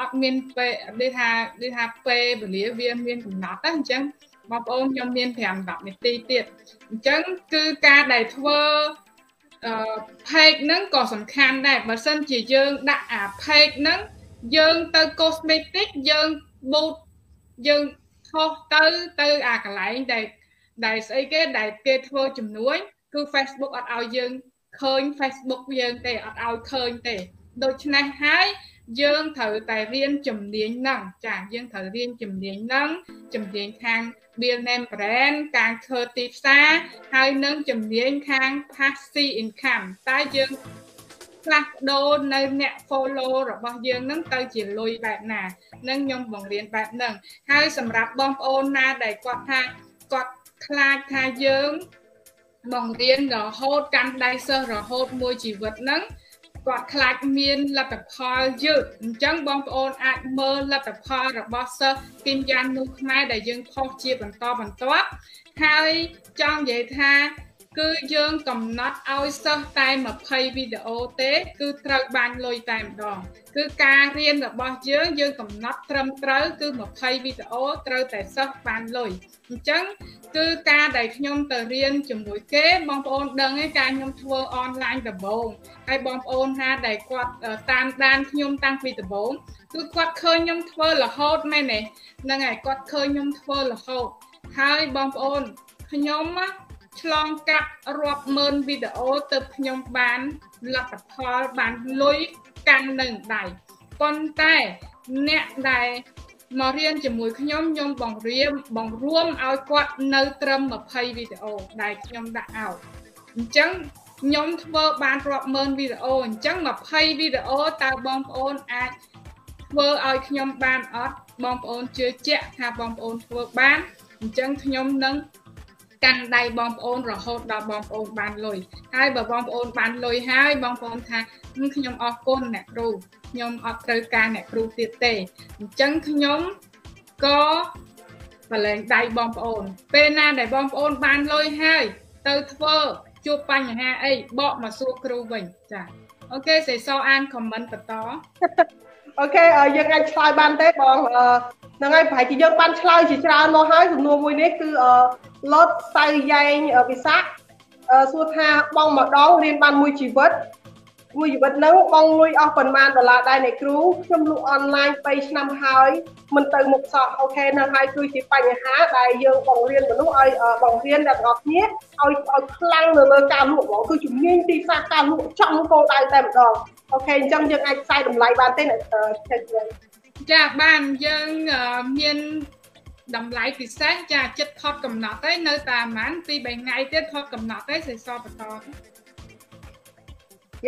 អត់មានពេលនិយាយថានិយាយថាពេលវេលាវាមានកំណត់ណាអញ្ចឹង បងប្អូនខ្ញុំមាន5 10នាទីទៀតអញ្ចឹងគឺការដែលធ្វើអឺ page ហ្នឹងក៏សំខាន់ដែរបើសិនជាយើងដាក់អា page ហ្នឹងយើងទៅ cosmetic យើង boot យើងខុសទៅទៅអាកន្លែងដែលដែលស្អីគេដែលគេធ្វើជំនួយគឺ Facebook អត់ឲ្យយើងឃើញ Facebook យើងទេអត់ឲ្យឃើញទេដូច្នេះហើយ យើងត្រូវតែរៀនជំនាញហ្នឹងចាយើងត្រូវរៀនជំនាញហ្នឹងជំនាញខាង build name brand ការធ្វើទីផ្សារហើយនឹងជំនាញខាង passive income តែយើងផ្លាស់ប្ដូរនៅអ្នក follow របស់យើងនឹងទៅជាលុយបែបណានឹងខ្ញុំបង្រៀនបែបហ្នឹងហើយសម្រាប់បងប្អូនណាដែលគាត់ថាគាត់ខ្លាចថាយើងបង្រៀនរហូតកាន់ដៃសិស្សរហូតមួយជីវិតហ្នឹង គាត់ខ្លាចមានលទ្ធផលយឺតអញ្ចឹងបងប្អូនអាចមើលលទ្ធផលរបស់សិស្សគីមយ៉ាននូខ្មែរដែលយើងផុសជាបន្តបន្ទាប់ហើយចង់និយាយថា គឺយើងកំណត់ឲ្យសិស្សតែ20វីដេអូទេ គឺត្រូវបានលុយតែម្ដងគឺការរៀនរបស់យើងយើងកំណត់ត្រឹមត្រូវគឺ20វីដេអូត្រូវតែសិស្សបានលុយអញ្ចឹងគឺការដែលខ្ញុំទៅរៀនជាមួយគេបងប្អូនដឹងឯការខ្ញុំធ្វើអនឡាញដំបូងហើយបងប្អូនថាដែលគាត់តាមដានខ្ញុំតាំងពីដំបូងគឺគាត់ឃើញខ្ញុំធ្វើរហូតមែនទេហ្នឹងហើយគាត់ឃើញខ្ញុំធ្វើរហូតហើយបងប្អូនខ្ញុំ ឆ្លងកាត់រាប់ម៉ឺនវីដេអូទៅខ្ញុំបានលទ្ធផលបានលុយកាន់នៅដៃប៉ុន្តែអ្នកដែលមករៀនជាមួយខ្ញុំខ្ញុំបង្រៀនបង្រួមឲ្យគាត់នៅត្រឹម20វីដេអូដែលខ្ញុំដាក់ឲ្យអញ្ចឹងខ្ញុំធ្វើបានរាប់ម៉ឺនវីដេអូអញ្ចឹង20វីដេអូតើបងប្អូនអាចធ្វើឲ្យខ្ញុំបានអត់បងប្អូនជឿជាក់ថាបងប្អូនធ្វើបានអញ្ចឹងខ្ញុំនឹង កាន់ដៃបងប្អូនរហូតដល់បងប្អូនបានលុយហើយបើបងប្អូនបានលុយហើយបងប្អូនថាខ្ញុំអរគុណអ្នកគ្រូខ្ញុំអត់ត្រូវការអ្នកគ្រូទៀតទេអញ្ចឹងខ្ញុំក៏បលែងដៃបងប្អូន ពេលណាដែលបងប្អូនបានលុយហើយទៅធ្វើជួបបញ្ហាអីបកមកសួរគ្រូវិញចាអូខេសេសអានខមមិនបន្តអូខេយើងអាចឆ្លើយបានទេបង ហ្នឹងហើយប្រហែលជាយើងបានឆ្លើយជាច្រើនមកហើយសំណួរមួយនេះគឺលត់សៅយ៉ែងវិសាខសួរថាបងម្ដងរៀនបានមួយជីវិតមួយជីវិតហ្នឹងបងលុយអស់ប៉ុន្មានដុល្លារដែរអ្នកគ្រូខ្ញុំលក់អនឡាញ3ឆ្នាំហើយមិនទៅមុខសោះអូខេហ្នឹងហើយគឺជាបញ្ហាដែលយើងបង្រៀនមនុស្សឲ្យបង្រៀនអ្នកទាំងអស់គ្នាឲ្យឲ្យខ្លាំងនៅលើការលក់ហ្មងគឺជំនាញទីផ្សារការលក់ចំគោលដៅតែម្ដងអូខេអញ្ចឹងយើងអាចផ្សាយតម្លៃបានទេអ្នកចេះ ចាបានយើងមានតម្លៃពិសេសចាចិត្តថតកំណត់ទេនៅតែប្រហែលពី3ថ្ងៃទៀតថតកំណត់ទេសេសបន្ត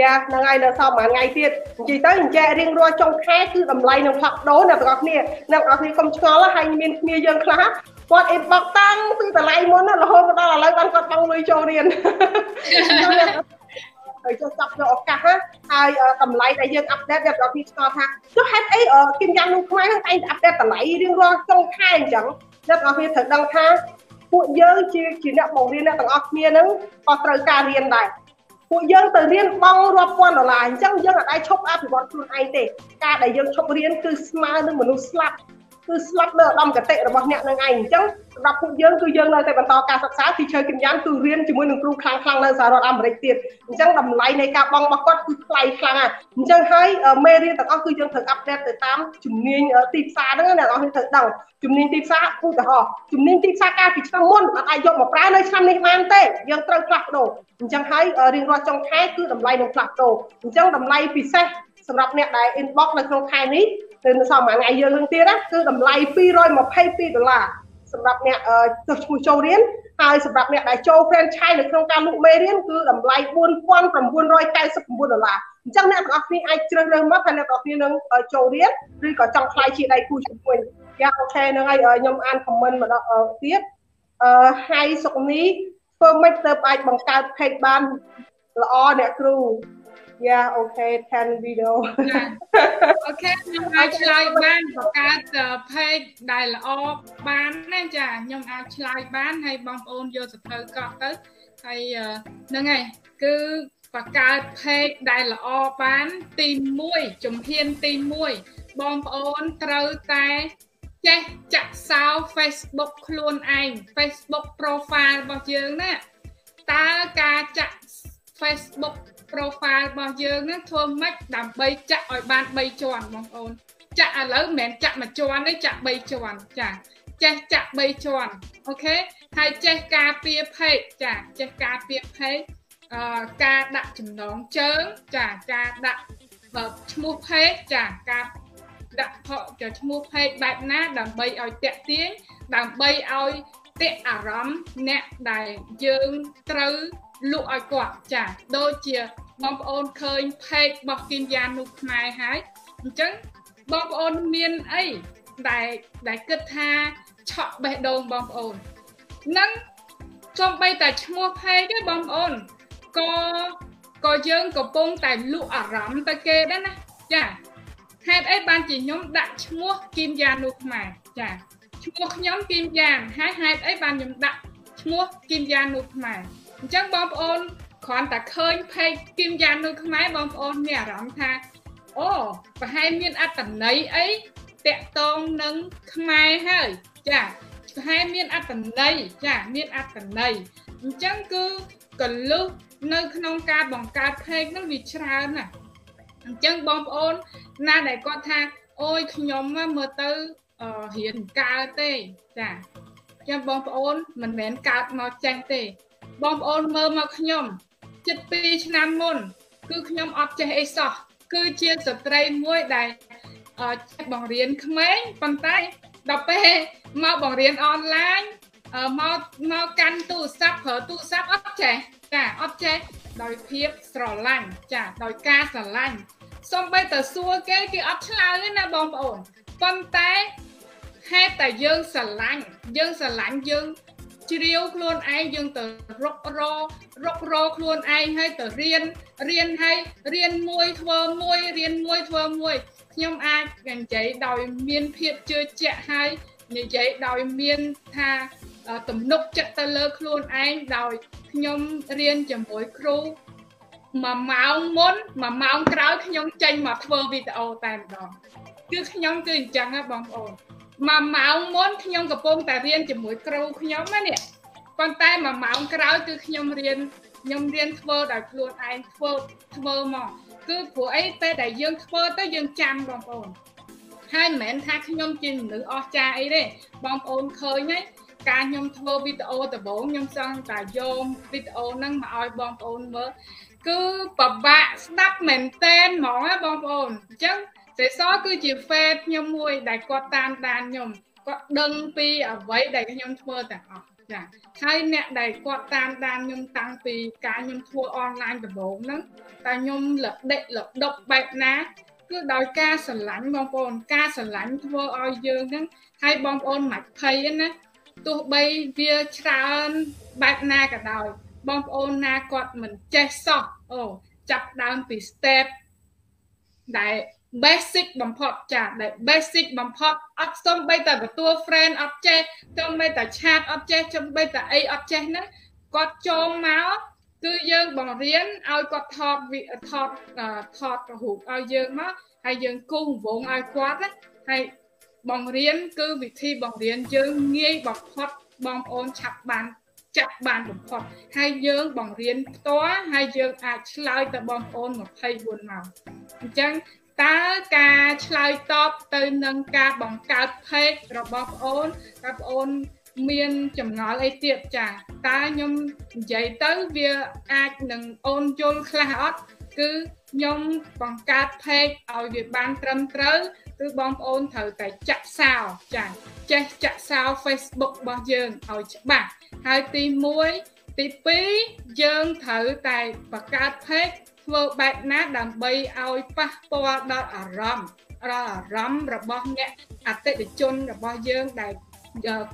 យ៉ាហ្នឹងហើយនៅសល់ប្រហែលថ្ងៃទៀតនិយាយទៅអញ្ចែករៀងរាល់ចុងខែគឺតម្លៃនឹងផ្លាស់ប្ដូរអ្នកទាំងអស់គ្នាអ្នកទាំងអស់គ្នាកុំឆ្ងល់ហើយមានគ្នាយើងខ្លះគាត់ inbox តាំងពីតម្លៃមុនរហូតដល់ឥឡូវបានគាត់បង់លុយចូលរៀន ហើយចុះចាប់យកឱកាសហើយតម្លៃដែលយើងអាប់ដេតអ្នកទាំងអស់គ្នាឆ្ងល់ថាចុះហេតុអីគីមយ៉ាងនោះខ្មែរហ្នឹងតែងតែអាប់ដេតតម្លៃរៀងរាល់ចុងខែអញ្ចឹងអ្នកទាំងអស់គ្នាត្រូវដឹងថាពួកយើងជាជាអ្នកបង្រៀនអ្នកទាំងអស់គ្នាហ្នឹងក៏ត្រូវការរៀនដែរពួកយើងទៅរៀនបង់រាប់ពាន់ដុល្លារអញ្ចឹងយើងអាចឈប់អភិវឌ្ឍខ្លួនឯងទេការដែលយើងឈប់រៀនគឺស្មើនឹងមនុស្សស្លាប់ គឺស្លាប់នៅឧត្តមគតិរបស់អ្នកនឹងឯងអញ្ចឹងសម្រាប់ពួកយើងគឺយើងនៅតែបន្តការសិក្សាទីជើគិមយ៉ាងគឺរៀនជាមួយនឹងគ្រូខ្លាំងខ្លាំងនៅសហរដ្ឋអាមេរិកទៀតអញ្ចឹងតម្លៃនៃការបង់របស់គាត់គឺថ្លៃខ្លាំងណាស់អញ្ចឹងហើយមេរៀនទាំងអស់គឺយើងត្រូវអាប់ដេតទៅតាមជំនាញទីផ្សារហ្នឹងអ្នកនរគ្នាត្រូវដឹងជំនាញទីផ្សារឧទាហរណ៍ជំនាញទីផ្សារកាលពីឆ្នាំមុនអត់អាចយកមកប្រើនៅឆ្នាំនេះបានទេយើងត្រូវផ្លាស់ប្ដូរអញ្ចឹងហើយរៀងរាល់ចុងខែគឺតម្លៃនឹងផ្លាស់ប្ដូរអញ្ចឹងតម្លៃពិសេសសម្រាប់អ្នកដែល inbox នៅក្នុងខែនេះ ទៅសមមួយថ្ងៃយើងនឹងទៀតណាគឺតម្លៃ222ដុល្លារសម្រាប់អ្នកចុះឈ្មោះចូលរៀនហើយសម្រាប់អ្នកដែលចូល franchise នៅក្នុងការលក់មេរៀនគឺតម្លៃ4999ដុល្លារអញ្ចឹងអ្នកទាំងអស់គ្នាអាចជ្រើសរើសមកថាអ្នកទាំងអស់គ្នានឹងចូលរៀនឬក៏ចង់ខ្លាយជាដៃគូជាមួយយ៉ាអូខេហ្នឹងហើយខ្ញុំអាន comment ម្ដងទៀតអឺហើយសុកនីធ្វើម៉េចទៅអាចបង្កើត page បានល្អអ្នកគ្រូ Yeah okay 10 video អូខេខ្ញុំអាចឆ្លើយបានបង្កើត page ដែលល្អបានណាចាខ្ញុំអាចឆ្លើយបានហើយបងប្អូនយកសភៅកត់ទៅហើយហ្នឹងហើយគឺបង្កើត page ដែលល្អបានទី1ជំហានទី1បងប្អូនត្រូវតែចេះចាក់សោ Facebook ខ្លួនឯង Facebook profile របស់យើងណាតើការចាក់ Facebook profile របស់យើងហ្នឹងធ្វើម៉េចដើម្បីចាក់ឲ្យបាន3ជាន់បងប្អូនចាក់ឥឡូវមិនមែនចាក់មួយជាន់ទេចាក់3ជាន់ចាចេះចាក់3ជាន់អូខេហើយចេះការពារផេកចាចេះការពារផេកអឺការដាក់ចំណងជើងចាការដាក់ឈ្មោះផេកចាការដាក់ផកឈ្មោះផេកបែបណា ដើម្បីឲ្យតាក់ទាញដើម្បីឲ្យតាក់អារម្មណ៍អ្នកដែលយើងត្រូវ លក់ឲ្យគាត់ចាដូចជាបងប្អូនឃើញផេករបស់គីមយ៉ានុខ្មែរហើយអញ្ចឹងបងប្អូនមានអីដែលដែលគិតថាឆក់បេះដូងបងប្អូននឹងសំបីតែឈ្មោះផេកទេបងប្អូនក៏ក៏យើងកំពុងតែលក់អារម្មណ៍ទៅគេដែរណាចាហេតុអីបានជាខ្ញុំដាក់ឈ្មោះគីមយ៉ានូខ្មែរចាឈ្មោះខ្ញុំគីមយ៉ានហើយហេតុអីបានខ្ញុំដាក់ឈ្មោះគីមយ៉ានូខ្មែរ អញ្ចឹងបងប្អូនគ្រាន់តែឃើញផេកគីមយ៉ានូខ្មែរបងប្អូនមានអារម្មណ៍ថាអូប្រហែលមានអត្តន័យអីតកតងនឹងខ្មែរហើយចាប្រហែលមានអត្តន័យចាមានអត្តន័យអញ្ចឹងគឺកលឹះនៅក្នុងការបង្កើតផេកហ្នឹងវាច្រើនណាស់អញ្ចឹងបងប្អូនណាដែលគាត់ថាអូយខ្ញុំមើលទៅរៀនកើតទេចាចាំបងប្អូនមិនមែនកើតមកចេះទេ បងប្អូនមើលមកខ្ញុំជិត2ឆ្នាំមុន គឺខ្ញុំអត់ចេះអីសោះគឺជាស្ត្រីមួយដែលចេះបង្រៀនក្មេងប៉ុន្តែដល់ពេលមកបង្រៀនអនឡាញមកមកកាន់ទូរស័ព្ទប្រើទូរស័ព្ទអត់ចេះចាអត់ចេះដោយភាពស្រឡាញ់ចាដោយការស្រឡាញ់សំបីតសួរគេគេអត់ឆ្លើយទេណាបងប្អូនប៉ុន្តែហេតុតែយើងស្រឡាញ់យើងស្រឡាញ់យើង ជ្រាវខ្លួនឯងយើងទៅរុកររុករខ្លួនឯងហើយទៅរៀនរៀនហើយរៀនមួយធ្វើមួយរៀនមួយធ្វើមួយខ្ញុំអាចនិយាយដោយមានភាពជឿជាក់ហើយនិយាយដោយមានថាទំនុកចិត្តទៅលើខ្លួនឯងដោយខ្ញុំរៀនជាមួយគ្រូមួយម៉ោងមុនមួយម៉ោងក្រោយខ្ញុំចេញមកធ្វើវីដេអូតែម្ដងគឺខ្ញុំគឺអញ្ចឹងហ៎បងប្អូន មួយម៉ោងមុនខ្ញុំកំពុងតែរៀនជាមួយគ្រូខ្ញុំណានេះប៉ុន្តែមួយម៉ោងក្រោយគឺខ្ញុំរៀនខ្ញុំរៀនធ្វើដោយខ្លួនឯងធ្វើធ្វើមកគឺព្រោះអីពេលដែលយើងធ្វើទៅយើងចាំបងប្អូនហើយមិនមែនថាខ្ញុំជាមនុស្សអស្ចារ្យអីទេបងប្អូនឃើញហើយការខ្ញុំធ្វើវីដេអូដំបូងខ្ញុំចង់តែយកវីដេអូហ្នឹងមកឲ្យបងប្អូនមើលគឺពិបាកស្ដាប់មែនតែនហ្មងណាបងប្អូនអញ្ចឹង សេសគឺជា fed ខ្ញុំមួយ ដែលគាត់តាមដានខ្ញុំគាត់ដឹងពីអ្វីដែលខ្ញុំធ្វើទាំងអស់ចាហើយអ្នកដែលគាត់តាមដានខ្ញុំតាំងពីការខ្ញុំធ្វើអនឡាញដំបូងហ្នឹងតែខ្ញុំលដិលដប់បែបណាគឺដោយការស្រឡាញ់បងប្អូនការស្រឡាញ់ធ្វើឲ្យយើងហ្នឹងហើយបងប្អូនមិនភ័យណាទោះបីវាច្រើនបែបណាក៏ដោយបងប្អូនណាគាត់មិនចេះសោះអូចាប់ដើមពី step ដែល basic បំផុតចាដែល basic បំផុតអត់សំបីតែទទួល friend អត់ចេះសំបីតែឆាតអត់ចេះសំបីតែអីអត់ចេះហ្នឹងគាត់ចូលមកគឺយើងបង្រៀនឲ្យគាត់ថតថតថតរូបឲ្យយើងមកហើយយើងគូសវងឲ្យគាត់ហើយបង្រៀនគឺវិធីបង្រៀនយើងងាយបំផុតបងប្អូនឆាប់បានចាប់បានបំផុតហើយយើងបង្រៀនផ្ទាល់ហើយយើងអាចឆ្លើយទៅបងប្អូន24ម៉ោងអញ្ចឹង តើការឆ្លើយតបទៅនឹងការបង្កើត page របស់ប្អូនតើប្អូនមានចម្ងល់អីទៀតចាតើខ្ញុំនិយាយទៅវាអាចនឹងអូនយល់ខ្លះអត់គឺខ្ញុំបង្កើត page ឲ្យវាបានត្រឹមត្រូវគឺបងប្អូនត្រូវតែចាក់សោចាចេះចាក់សោ Facebook របស់យើងឲ្យច្បាស់ហើយទី1ទី2យើងត្រូវតែបង្កើត page ធ្វើបែបណាដើម្បីឲ្យប៉ះពាល់ដល់អារម្មណ៍ដល់អារម្មណ៍របស់អ្នកអតិថិជនរបស់យើងដែល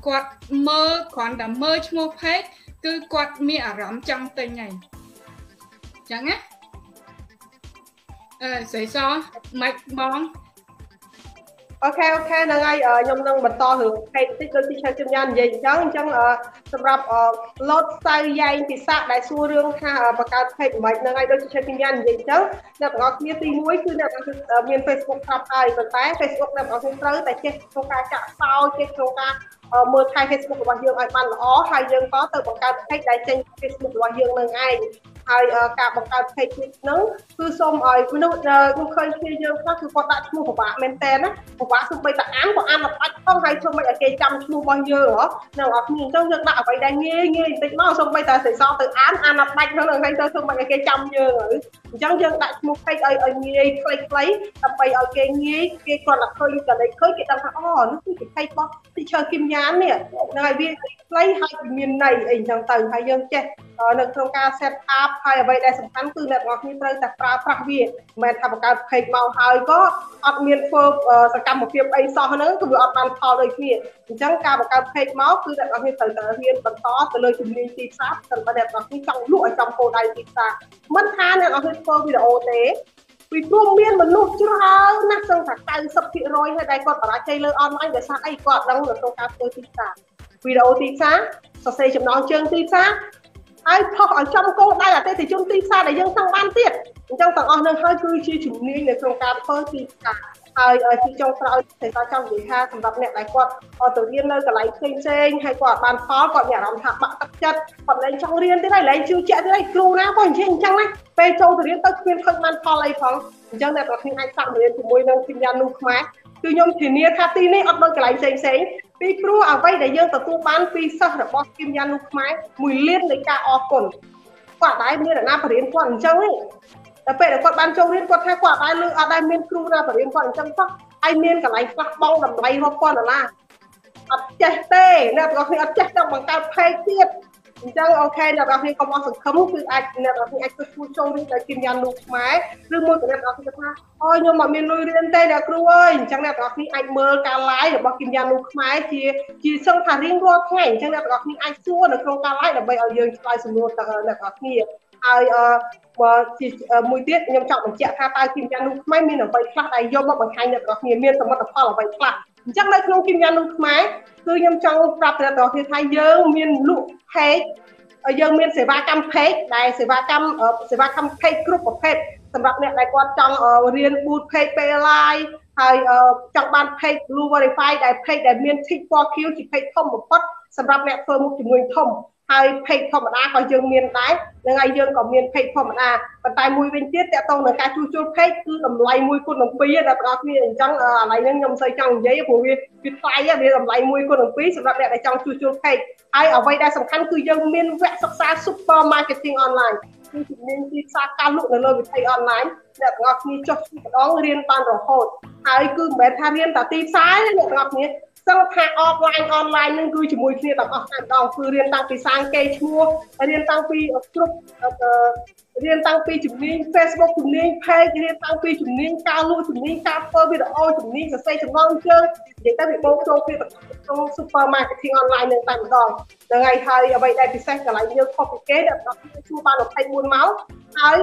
គាត់មើលគ្រាន់តែមើលឈ្មោះ page គឺគាត់មានអារម្មណ៍ចង់ទិញហើយអញ្ចឹងណាអឺស្រីសម៉េចបង អូខេអូខេហ្នឹងហើយខ្ញុំនឹងបន្តរឿងផេកតិចដូចទីឆាជំញាននិយាយអញ្ចឹងអញ្ចឹងសម្រាប់លោតសៅយ៉ែងពិសាដែលសួររឿងថាបង្កើតផេកមិនហ្នឹងហើយដូចទីឆាជំញាននិយាយអញ្ចឹងអ្នកទាំងអស់គ្នាទី1គឺអ្នកទាំងមាន Facebook ស្រាប់ហើយប៉ុន្តែ Facebook អ្នកទាំងអស់គ្នាត្រូវតែចេះក្នុងការចាក់សោចេះក្នុងការមើលថែ Facebook របស់យើងឲ្យបានល្អហើយយើងក៏ទៅបង្កើត page ដែលចេញ Facebook របស់យើងនឹងឯង ហើយការបង្កើត page ហ្នឹងគឺសូមឲ្យមនុស្សខ្ញុំឃើញគ្នាយើងខ្លះគឺគាត់ដាក់ឈ្មោះពិបាកមែនតើណាពិបាកសូម្បីតែអានក៏អានមិនបាច់ផងហើយធ្វើមិនឲ្យគេចាំឈ្មោះរបស់យើងហ៎នៅអត់គ្នាអញ្ចឹងយើងដាក់អ្វីដែលងាយងាយបន្តិចមកសូម្បីតែសេសទៅអានអានអត់បាច់ហ្នឹងហើយទៅធ្វើមិនឲ្យគេចាំយើងហ៎អញ្ចឹងយើងដាក់ឈ្មោះ page ឲ្យឲ្យងាយខ្លីៗដើម្បីឲ្យគេងាយគេគាត់តែឃើញកន្លែងឃើញគេដឹងថាអូនេះគឺ page របស់ teacher គឹមយ៉ាននេះហ្នឹងហើយវាខ្លីហើយមានន័យអីអញ្ចឹងទៅហើយយើងចេះនៅក្នុងការ set up ហើយអ្វីដែលសំខាន់គឺអ្នកទាំងអស់គ្នាត្រូវតែប្រើប្រាស់វាមិនមែនថាបង្កើត page មកហើយក៏អត់មានធ្វើសកម្មភាពអីសោះហ្នឹងគឺវាអត់បានផលដូចគ្នាអញ្ចឹងការបង្កើត page មកគឺអ្នកទាំងអស់គ្នាត្រូវតែរៀនបន្តទៅលើជំនាញទីផ្សារតែបើអ្នកទាំងអស់គ្នាចង់លក់ឲ្យចំគោលដៅទីផ្សារមិនថាអ្នកទាំងអស់គ្នាធ្វើវីដេអូទេពីព្រោះមានមនុស្សច្រើនណាស់សឹងថា90%ហើយដែលគាត់បរាជ័យលើអនឡាញដោយសារអីគាត់ដឹងនៅក្នុងការធ្វើទីផ្សារវីដេអូទីផ្សារសរសេរចំណងជើងទីផ្សារ ហើយផុសឲ្យចំគោលដៅអតិថិជនទីផ្សារដែលយើងចង់បានទៀតអញ្ចឹងទាំងអស់នឹងហើយគឺជាជំនាញនៅក្នុងការធ្វើទីផ្សារហើយទីចុងក្រោយតែគាត់ចង់និយាយថាសម្រាប់អ្នកដែលគាត់ទៅរៀននៅកន្លែងផ្សេងផ្សេងហើយគាត់បានផលគាត់មានអារម្មណ៍ថាបាក់ទឹកចិត្តគាត់លែងចង់រៀនទៀតហើយលែងជឿជាក់ទៀតហើយគ្រូណាក៏និយាយអញ្ចឹងដែរពេលចូលទៅរៀនទៅគ្មានឃើញបានផលអីផងអញ្ចឹងអ្នកគាត់អាចសាក់រៀនជាមួយនឹងជំនាញនោះខ្មែរគឺខ្ញុំធានាថាទីនេះអត់ដូចកន្លែងផ្សេងផ្សេង ពីព្រោះអ្វីដែលយើងទទួលបានពីសិស្សរបស់គឹមយ៉ានុខ្មែរមួយលាននៃការអរគុណគាត់ដែរមានអ្នកណាបរៀនគាត់អញ្ចឹងទេតែពេលដែលគាត់បានចូលរៀនគាត់ថាគាត់អត់ដែរលើអត់ដែរមានគ្រូណាបរៀនគាត់អញ្ចឹងសោះហើយមានកន្លែងខ្លះបងតម្លៃរាប់ពាន់ដុល្លារអត់ចេះទេអ្នកទាំងអស់គ្នាអត់ចេះចង់បង្កើត page ទៀត អញ្ចឹងអូខេអ្នកទាំងអស់គ្នាកុំអស់សង្ឃឹមគឺអាចអ្នកទាំងអស់គ្នាអាចទៅជួយចូលរៀនដោយគិនយ៉ាងលោកខ្មែរឬមួយក៏អ្នកទាំងអស់គ្នាថាអូខ្ញុំអត់មានលុយរៀនទេអ្នកគ្រូអើយអញ្ចឹងអ្នកទាំងអស់គ្នាអាចមើលការ live របស់គិនយ៉ាងលោកខ្មែរជាជាសឹងថារៀងរាល់ថ្ងៃអញ្ចឹងអ្នកទាំងអស់គ្នាអាចសួរនៅក្នុងការ live ដើម្បីឲ្យយើងឆ្លើយសំណួរទៅអ្នកទាំងអស់គ្នាហើយអឺបើមួយទៀតខ្ញុំចង់បញ្ជាក់ថាតើគីមយ៉ានូខ្មែរមានអ្វីខ្លះដែលយកមកបង្ហាញអ្នកទាំងអស់គ្នាមានសមិទ្ធផលអ្វីខ្លះ អញ្ចឹងនៅក្នុងគីមយ៉ានូខ្មែរគឺខ្ញុំចង់ប្រាប់អ្នកទាំងអស់គ្នាថាយើងមានលក់ page យើងមានសេវាកម្ម page ដែលសេវាកម្មសេវាកម្ម page គ្រប់ប្រភេទសម្រាប់អ្នកដែលគាត់ចង់រៀន boot page pay live ហើយចង់បាន page blue verify ដែល page ដែលមាន tick for Q ជា page ធំបំផុតសម្រាប់អ្នកធ្វើមុខជំនួញធំ ហើយ page ធម្មតាក៏យើងមានដែរនឹងហើយយើងក៏មាន page ធម្មតាប៉ុន្តែមួយវិញទៀតតកតងនឹងការជួសជុល page គឺតម្លៃមួយគុណនឹង2ដល់បងប្អូនអញ្ចឹងឥឡូវនេះខ្ញុំមិនសូវចង់និយាយព្រោះវាវាថ្លៃវាតម្លៃមួយគុណនឹង2សម្រាប់អ្នកដែលចង់ជួសជុល page ហើយអ្វីដែលសំខាន់គឺយើងមានវគ្គសិក្សា super marketing online គឺជំនាញទីផ្សារការលក់នៅលើវិថីអនឡាញអ្នកទាំងអស់គ្នាចុះម្ដងរៀនបានរហូតហើយគឺមិនមែនថារៀនតែទីផ្សារទេអ្នកទាំងអស់គ្នា សឹងថា offline online នឹងគឺជាមួយគ្នាទាំងអស់តែម្ដងគឺរៀនតាំងពីសាងកេរឈ្មោះរៀនតាំងពីគ្រប់រៀនតាំងពីជំនាញ Facebook ជំនាញ page រៀនតាំងពីជំនាញការលក់ជំនាញការធ្វើវីដេអូជំនាញសរសេរចំណងជើងនិយាយទៅវាបូកចូលគ្នាក្នុង super marketing online នឹងតែម្ដងហ្នឹងហើយហើយអ្វីដែលពិសេសកន្លែងយើងខុសពីគេដែលដល់ជួបបាន24ម៉ោងហើយ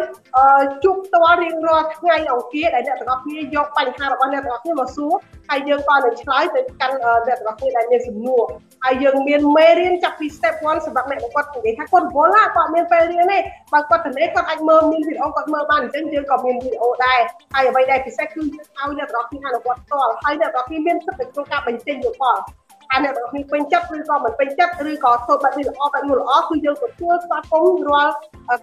ជួបផ្ទាល់រៀងរាល់ថ្ងៃអង្គារដែលអ្នកទាំងអស់គ្នាយកបញ្ហារបស់អ្នកទាំងអស់គ្នាមកសួរហើយយើងក៏នឹងឆ្លើយទៅកាន់អ្នកទាំងអស់គ្នាដែលមានសំណួរហើយយើងមានមេរៀនចាប់ពី step 1សម្រាប់អ្នកដែលគាត់និយាយថាគាត់វល់ណាគាត់មានពេលរៀនទេបើគាត់ទៅនេះគាត់អាចមើលមានវីដេអូគាត់មើលបានអញ្ចឹងយើងក៏មានវីដេអូដែរហើយអ្វីដែលពិសេសគឺឲ្យអ្នកទាំងអស់គ្នាអនុវត្តផ្ទាល់ហើយអ្នកទាំងអស់គ្នាមានសិទ្ធិក្នុងការបញ្ចេញយោបល់អាអ្នកទាំងអស់គ្នាពេញចិត្តឬក៏មិនពេញចិត្តឬក៏ធ្វើបែបនេះល្អបែបនោះល្អគឺយើងទទួលស្វាគមន៍រាល់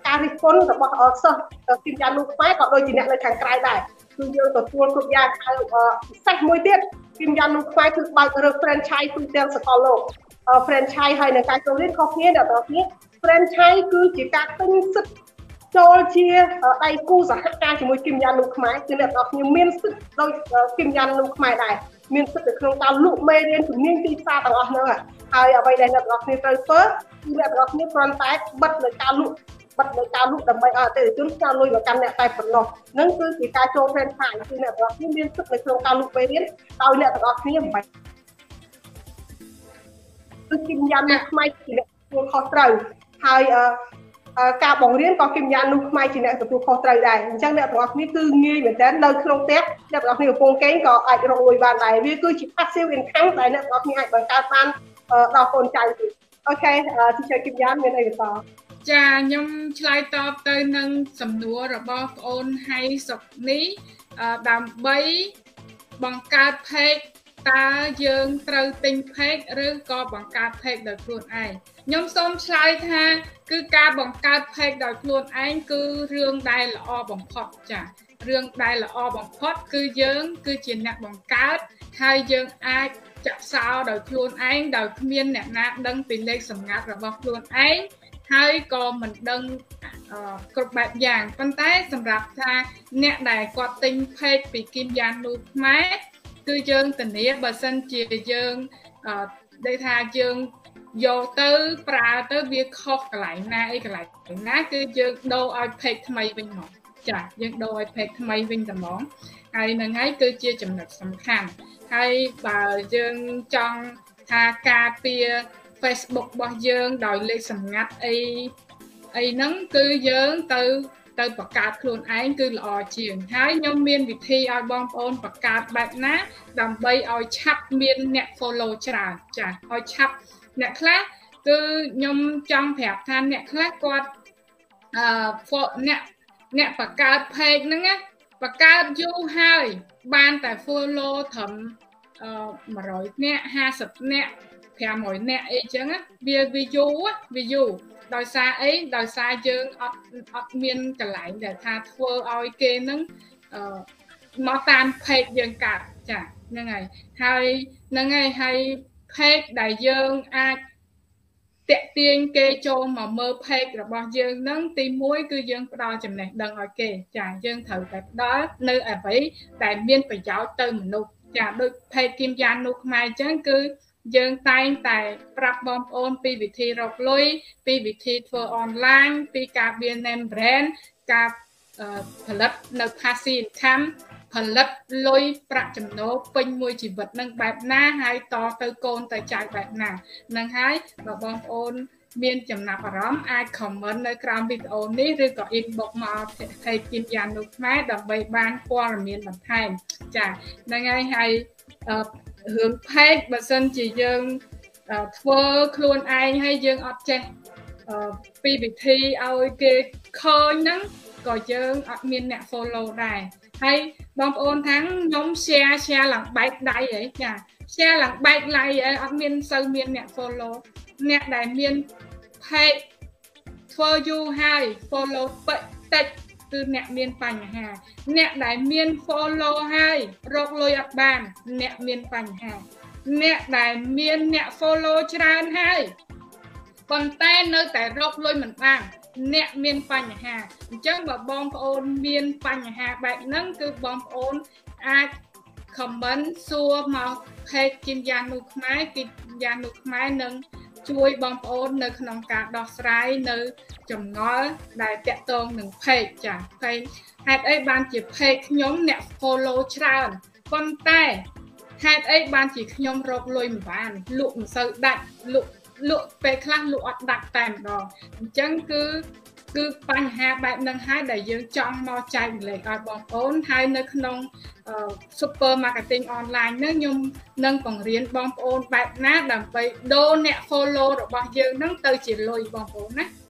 ការរិះគន់របស់សិស្សទីមយ៉ានូខ្មែរក៏ដូចជាអ្នកនៅខាងក្រៅដែរគឺយើងទទួលគ្រប់យ៉ាងហើយពិសេសមួយទៀតទីមយ៉ានូខ្មែរគឺបើករើស franchise ទូទាំងសកលលោក franchise ហើយនៅការចូលរៀនខុសគ្នាអ្នកទាំងអស់គ្នា franchise គឺជាការទិញសិទ្ធិ ចូលជាដៃគូសហការជាមួយគឹមយ៉ានូខ្មែរគឺអ្នកទាំងអស់គ្នាមានសិទ្ធិដូចគឹមយ៉ានូខ្មែរដែរមានសិទ្ធិនៅក្នុងការលក់មេរៀនជំនាញទីផ្សារទាំងអស់ហ្នឹងហើយអ្វីដែលអ្នកទាំងអស់គ្នាត្រូវធ្វើគឺអ្នកទាំងអស់គ្នាគ្រាន់តែបិទនៅការលក់បិទនៅការលក់ដើម្បីឲ្យអតិថិជនស្គាល់លុយមកកាន់អ្នកតែប៉ុណ្ណោះនឹងគឺជាការចូល franchise គឺអ្នកទាំងអស់គ្នាមានសិទ្ធិនៅក្នុងការលក់មេរៀនដោយអ្នកទាំងអស់គ្នាមិនបាច់គឺគិញយ៉ាំខ្មែរជាអ្នកទទួលខុសត្រូវហើយ ការបង្រៀនក៏គិមយ៉ាននោះខ្មែរជាអ្នកទទួលខុសត្រូវដែរអញ្ចឹងអ្នកទាំងអស់គ្នាគឺងាយមែនតើនៅក្នុងផ្ទះអ្នកទាំងអស់គ្នាកំពុងកេងក៏អាចរកលុយបានដែរវាគឺជា passive income ដែលអ្នកទាំងអស់គ្នាអាចបង្កើតបានដល់កូនចៅទៀតអូខេទីជ័យគិមយ៉ានមានអីបន្តចាខ្ញុំឆ្លើយតបទៅនឹងសំណួររបស់ប្អូនហៃសុកនេះដើម្បីបង្កើត page តើយើងត្រូវទិញ page ឬក៏បង្កើត page ដោយខ្លួនឯងខ្ញុំសូមឆ្លើយថា គឺការបង្កើត page ដោយខ្លួនឯងគឺរឿងដែលល្អបំផុតចា៎រឿងដែលល្អបំផុត គឺយើង គឺជាអ្នកបង្កើតហើយយើងអាចចាក់សោដោយខ្លួនឯងដោយគ្មានអ្នកណាដឹងពីលេខសម្ងាត់របស់ខ្លួនឯងហើយក៏មិនដឹងគ្រប់បែបយ៉ាងប៉ុន្តែសម្រាប់ថាអ្នកដែលគាត់ទិញ page ពីគីមយ៉ាននូខ្មែរ គឺយើងធានាបើសិនជាយើងអឺដូចថាយើងយកទៅប្រើទៅវាខុសកន្លែងណាអីកន្លែងណាគឺយើងដូរឲ្យ page ថ្មីវិញមកចាយើងដូរឲ្យ page ថ្មីវិញតែហ្មងហើយនឹងហើយគឺជាចំណុចសំខាន់ហើយបើយើងចង់ថាការពារ Facebook របស់យើងដោយលេខសម្ងាត់អីអីហ្នឹងគឺយើងទៅ ទៅបង្កើតខ្លួនឯងគឺល្អជាងហើយខ្ញុំមានវិធីឲ្យបងប្អូនបង្កើតបែបណា ដើម្បីឲ្យឆាប់មានអ្នក follow ច្រើនចាឲ្យឆាប់អ្នកខ្លះគឺខ្ញុំចង់ប្រាប់ថាអ្នកខ្លះគាត់អឺអ្នកអ្នកបង្កើត page ហ្នឹងណាបង្កើតយូរហើយបានតែ follow ត្រឹមអឺ100នាក់50នាក់ 500នាក់អីចឹងវាវាយូរវាយូរដោយសារអីដោយសារយើងអត់អត់មានកន្លែងដែលថាធ្វើឲ្យគេនឹងអឺមកតាម page យើងកាត់ចាហ្នឹងហើយហើយហ្នឹងហើយហើយ page ដែលយើងអាចតាក់ទាញគេចូលមកមើល page របស់យើងនឹងទី1គឺយើងផ្ដល់ចំណេះដឹងឲ្យគេចាយើងត្រូវតែផ្ដល់នៅអ្វីដែលមានប្រយោជន៍ទៅមនុស្សចាដូច page គីមយ៉ាននោះខ្មែរអញ្ចឹងគឺ យើងតែងតែប្រាប់បងប្អូនពីវិធីរកលុយពីវិធីធ្វើអនឡាញពីការមាន name brand ការផលិតនៅ passive income ផលិតលុយប្រាក់ចំណូលពេញមួយជីវិតនឹងបែបណាហើយតទៅកូនទៅចៅបែបណានឹងហើយបើបងប្អូនមានចំណាប់អារម្មណ៍អាច comment នៅក្រោមវីដេអូនេះឬក៏ inbox មក page គៀនយ៉ាននោះខ្មែរដើម្បីបានព័ត៌មានបន្ថែមចាហ្នឹងហើយហើយ រឿង page បើសិនជាយើងធ្វើខ្លួនឯងហើយយើងអត់ចេះពីវិធីឲ្យគេឃើញហ្នឹងក៏យើងអត់មានអ្នក follow ដែរហើយបងប្អូនថាខ្ញុំ share share ឡើងបែកដៃហីចា share ឡើងបែកឡៃអីអត់មានសូវមានអ្នក follow អ្នកដែលមាន page ធ្វើយូរហើយ follow តិច គឺអ្នកមានបញ្ហា អ្នកដែលមាន follow ហើយរកលុយអត់បាន អ្នកមានបញ្ហា អ្នកដែលមានអ្នក follow ច្រើនហើយប៉ុន្តែនៅតែរកលុយមិនបានអ្នកមានបញ្ហាអញ្ចឹងបើបងប្អូនមានបញ្ហាបែបហ្នឹងគឺបងប្អូនអាច comment សួរមក page គីមយ៉ានូខ្មែរគីមយ៉ានូខ្មែរនឹង ជួយបងប្អូននៅក្នុងការដោះស្រាយនៅចម្ងល់ដែលតាក់ទងនឹង page ចាហើយហេតុអីបានជា page ខ្ញុំអ្នក follow ច្រើនប៉ុន្តែហេតុអីបានជាខ្ញុំរកលុយមិនបានលក់មិនសូវដាច់លក់លក់ពេលខ្លះលក់អត់ដាច់តែម្ដងអញ្ចឹងគឺ គឺបញ្ហាបែបហ្នឹងហើយដែលយើងចង់មកចែករំលែកឲ្យបងប្អូនហើយនៅក្នុង super marketing online នេះខ្ញុំនឹងបង្រៀនបងប្អូនបែបណាដើម្បីដូរអ្នក follow របស់យើងហ្នឹងទៅជាលុយបងប្អូនណា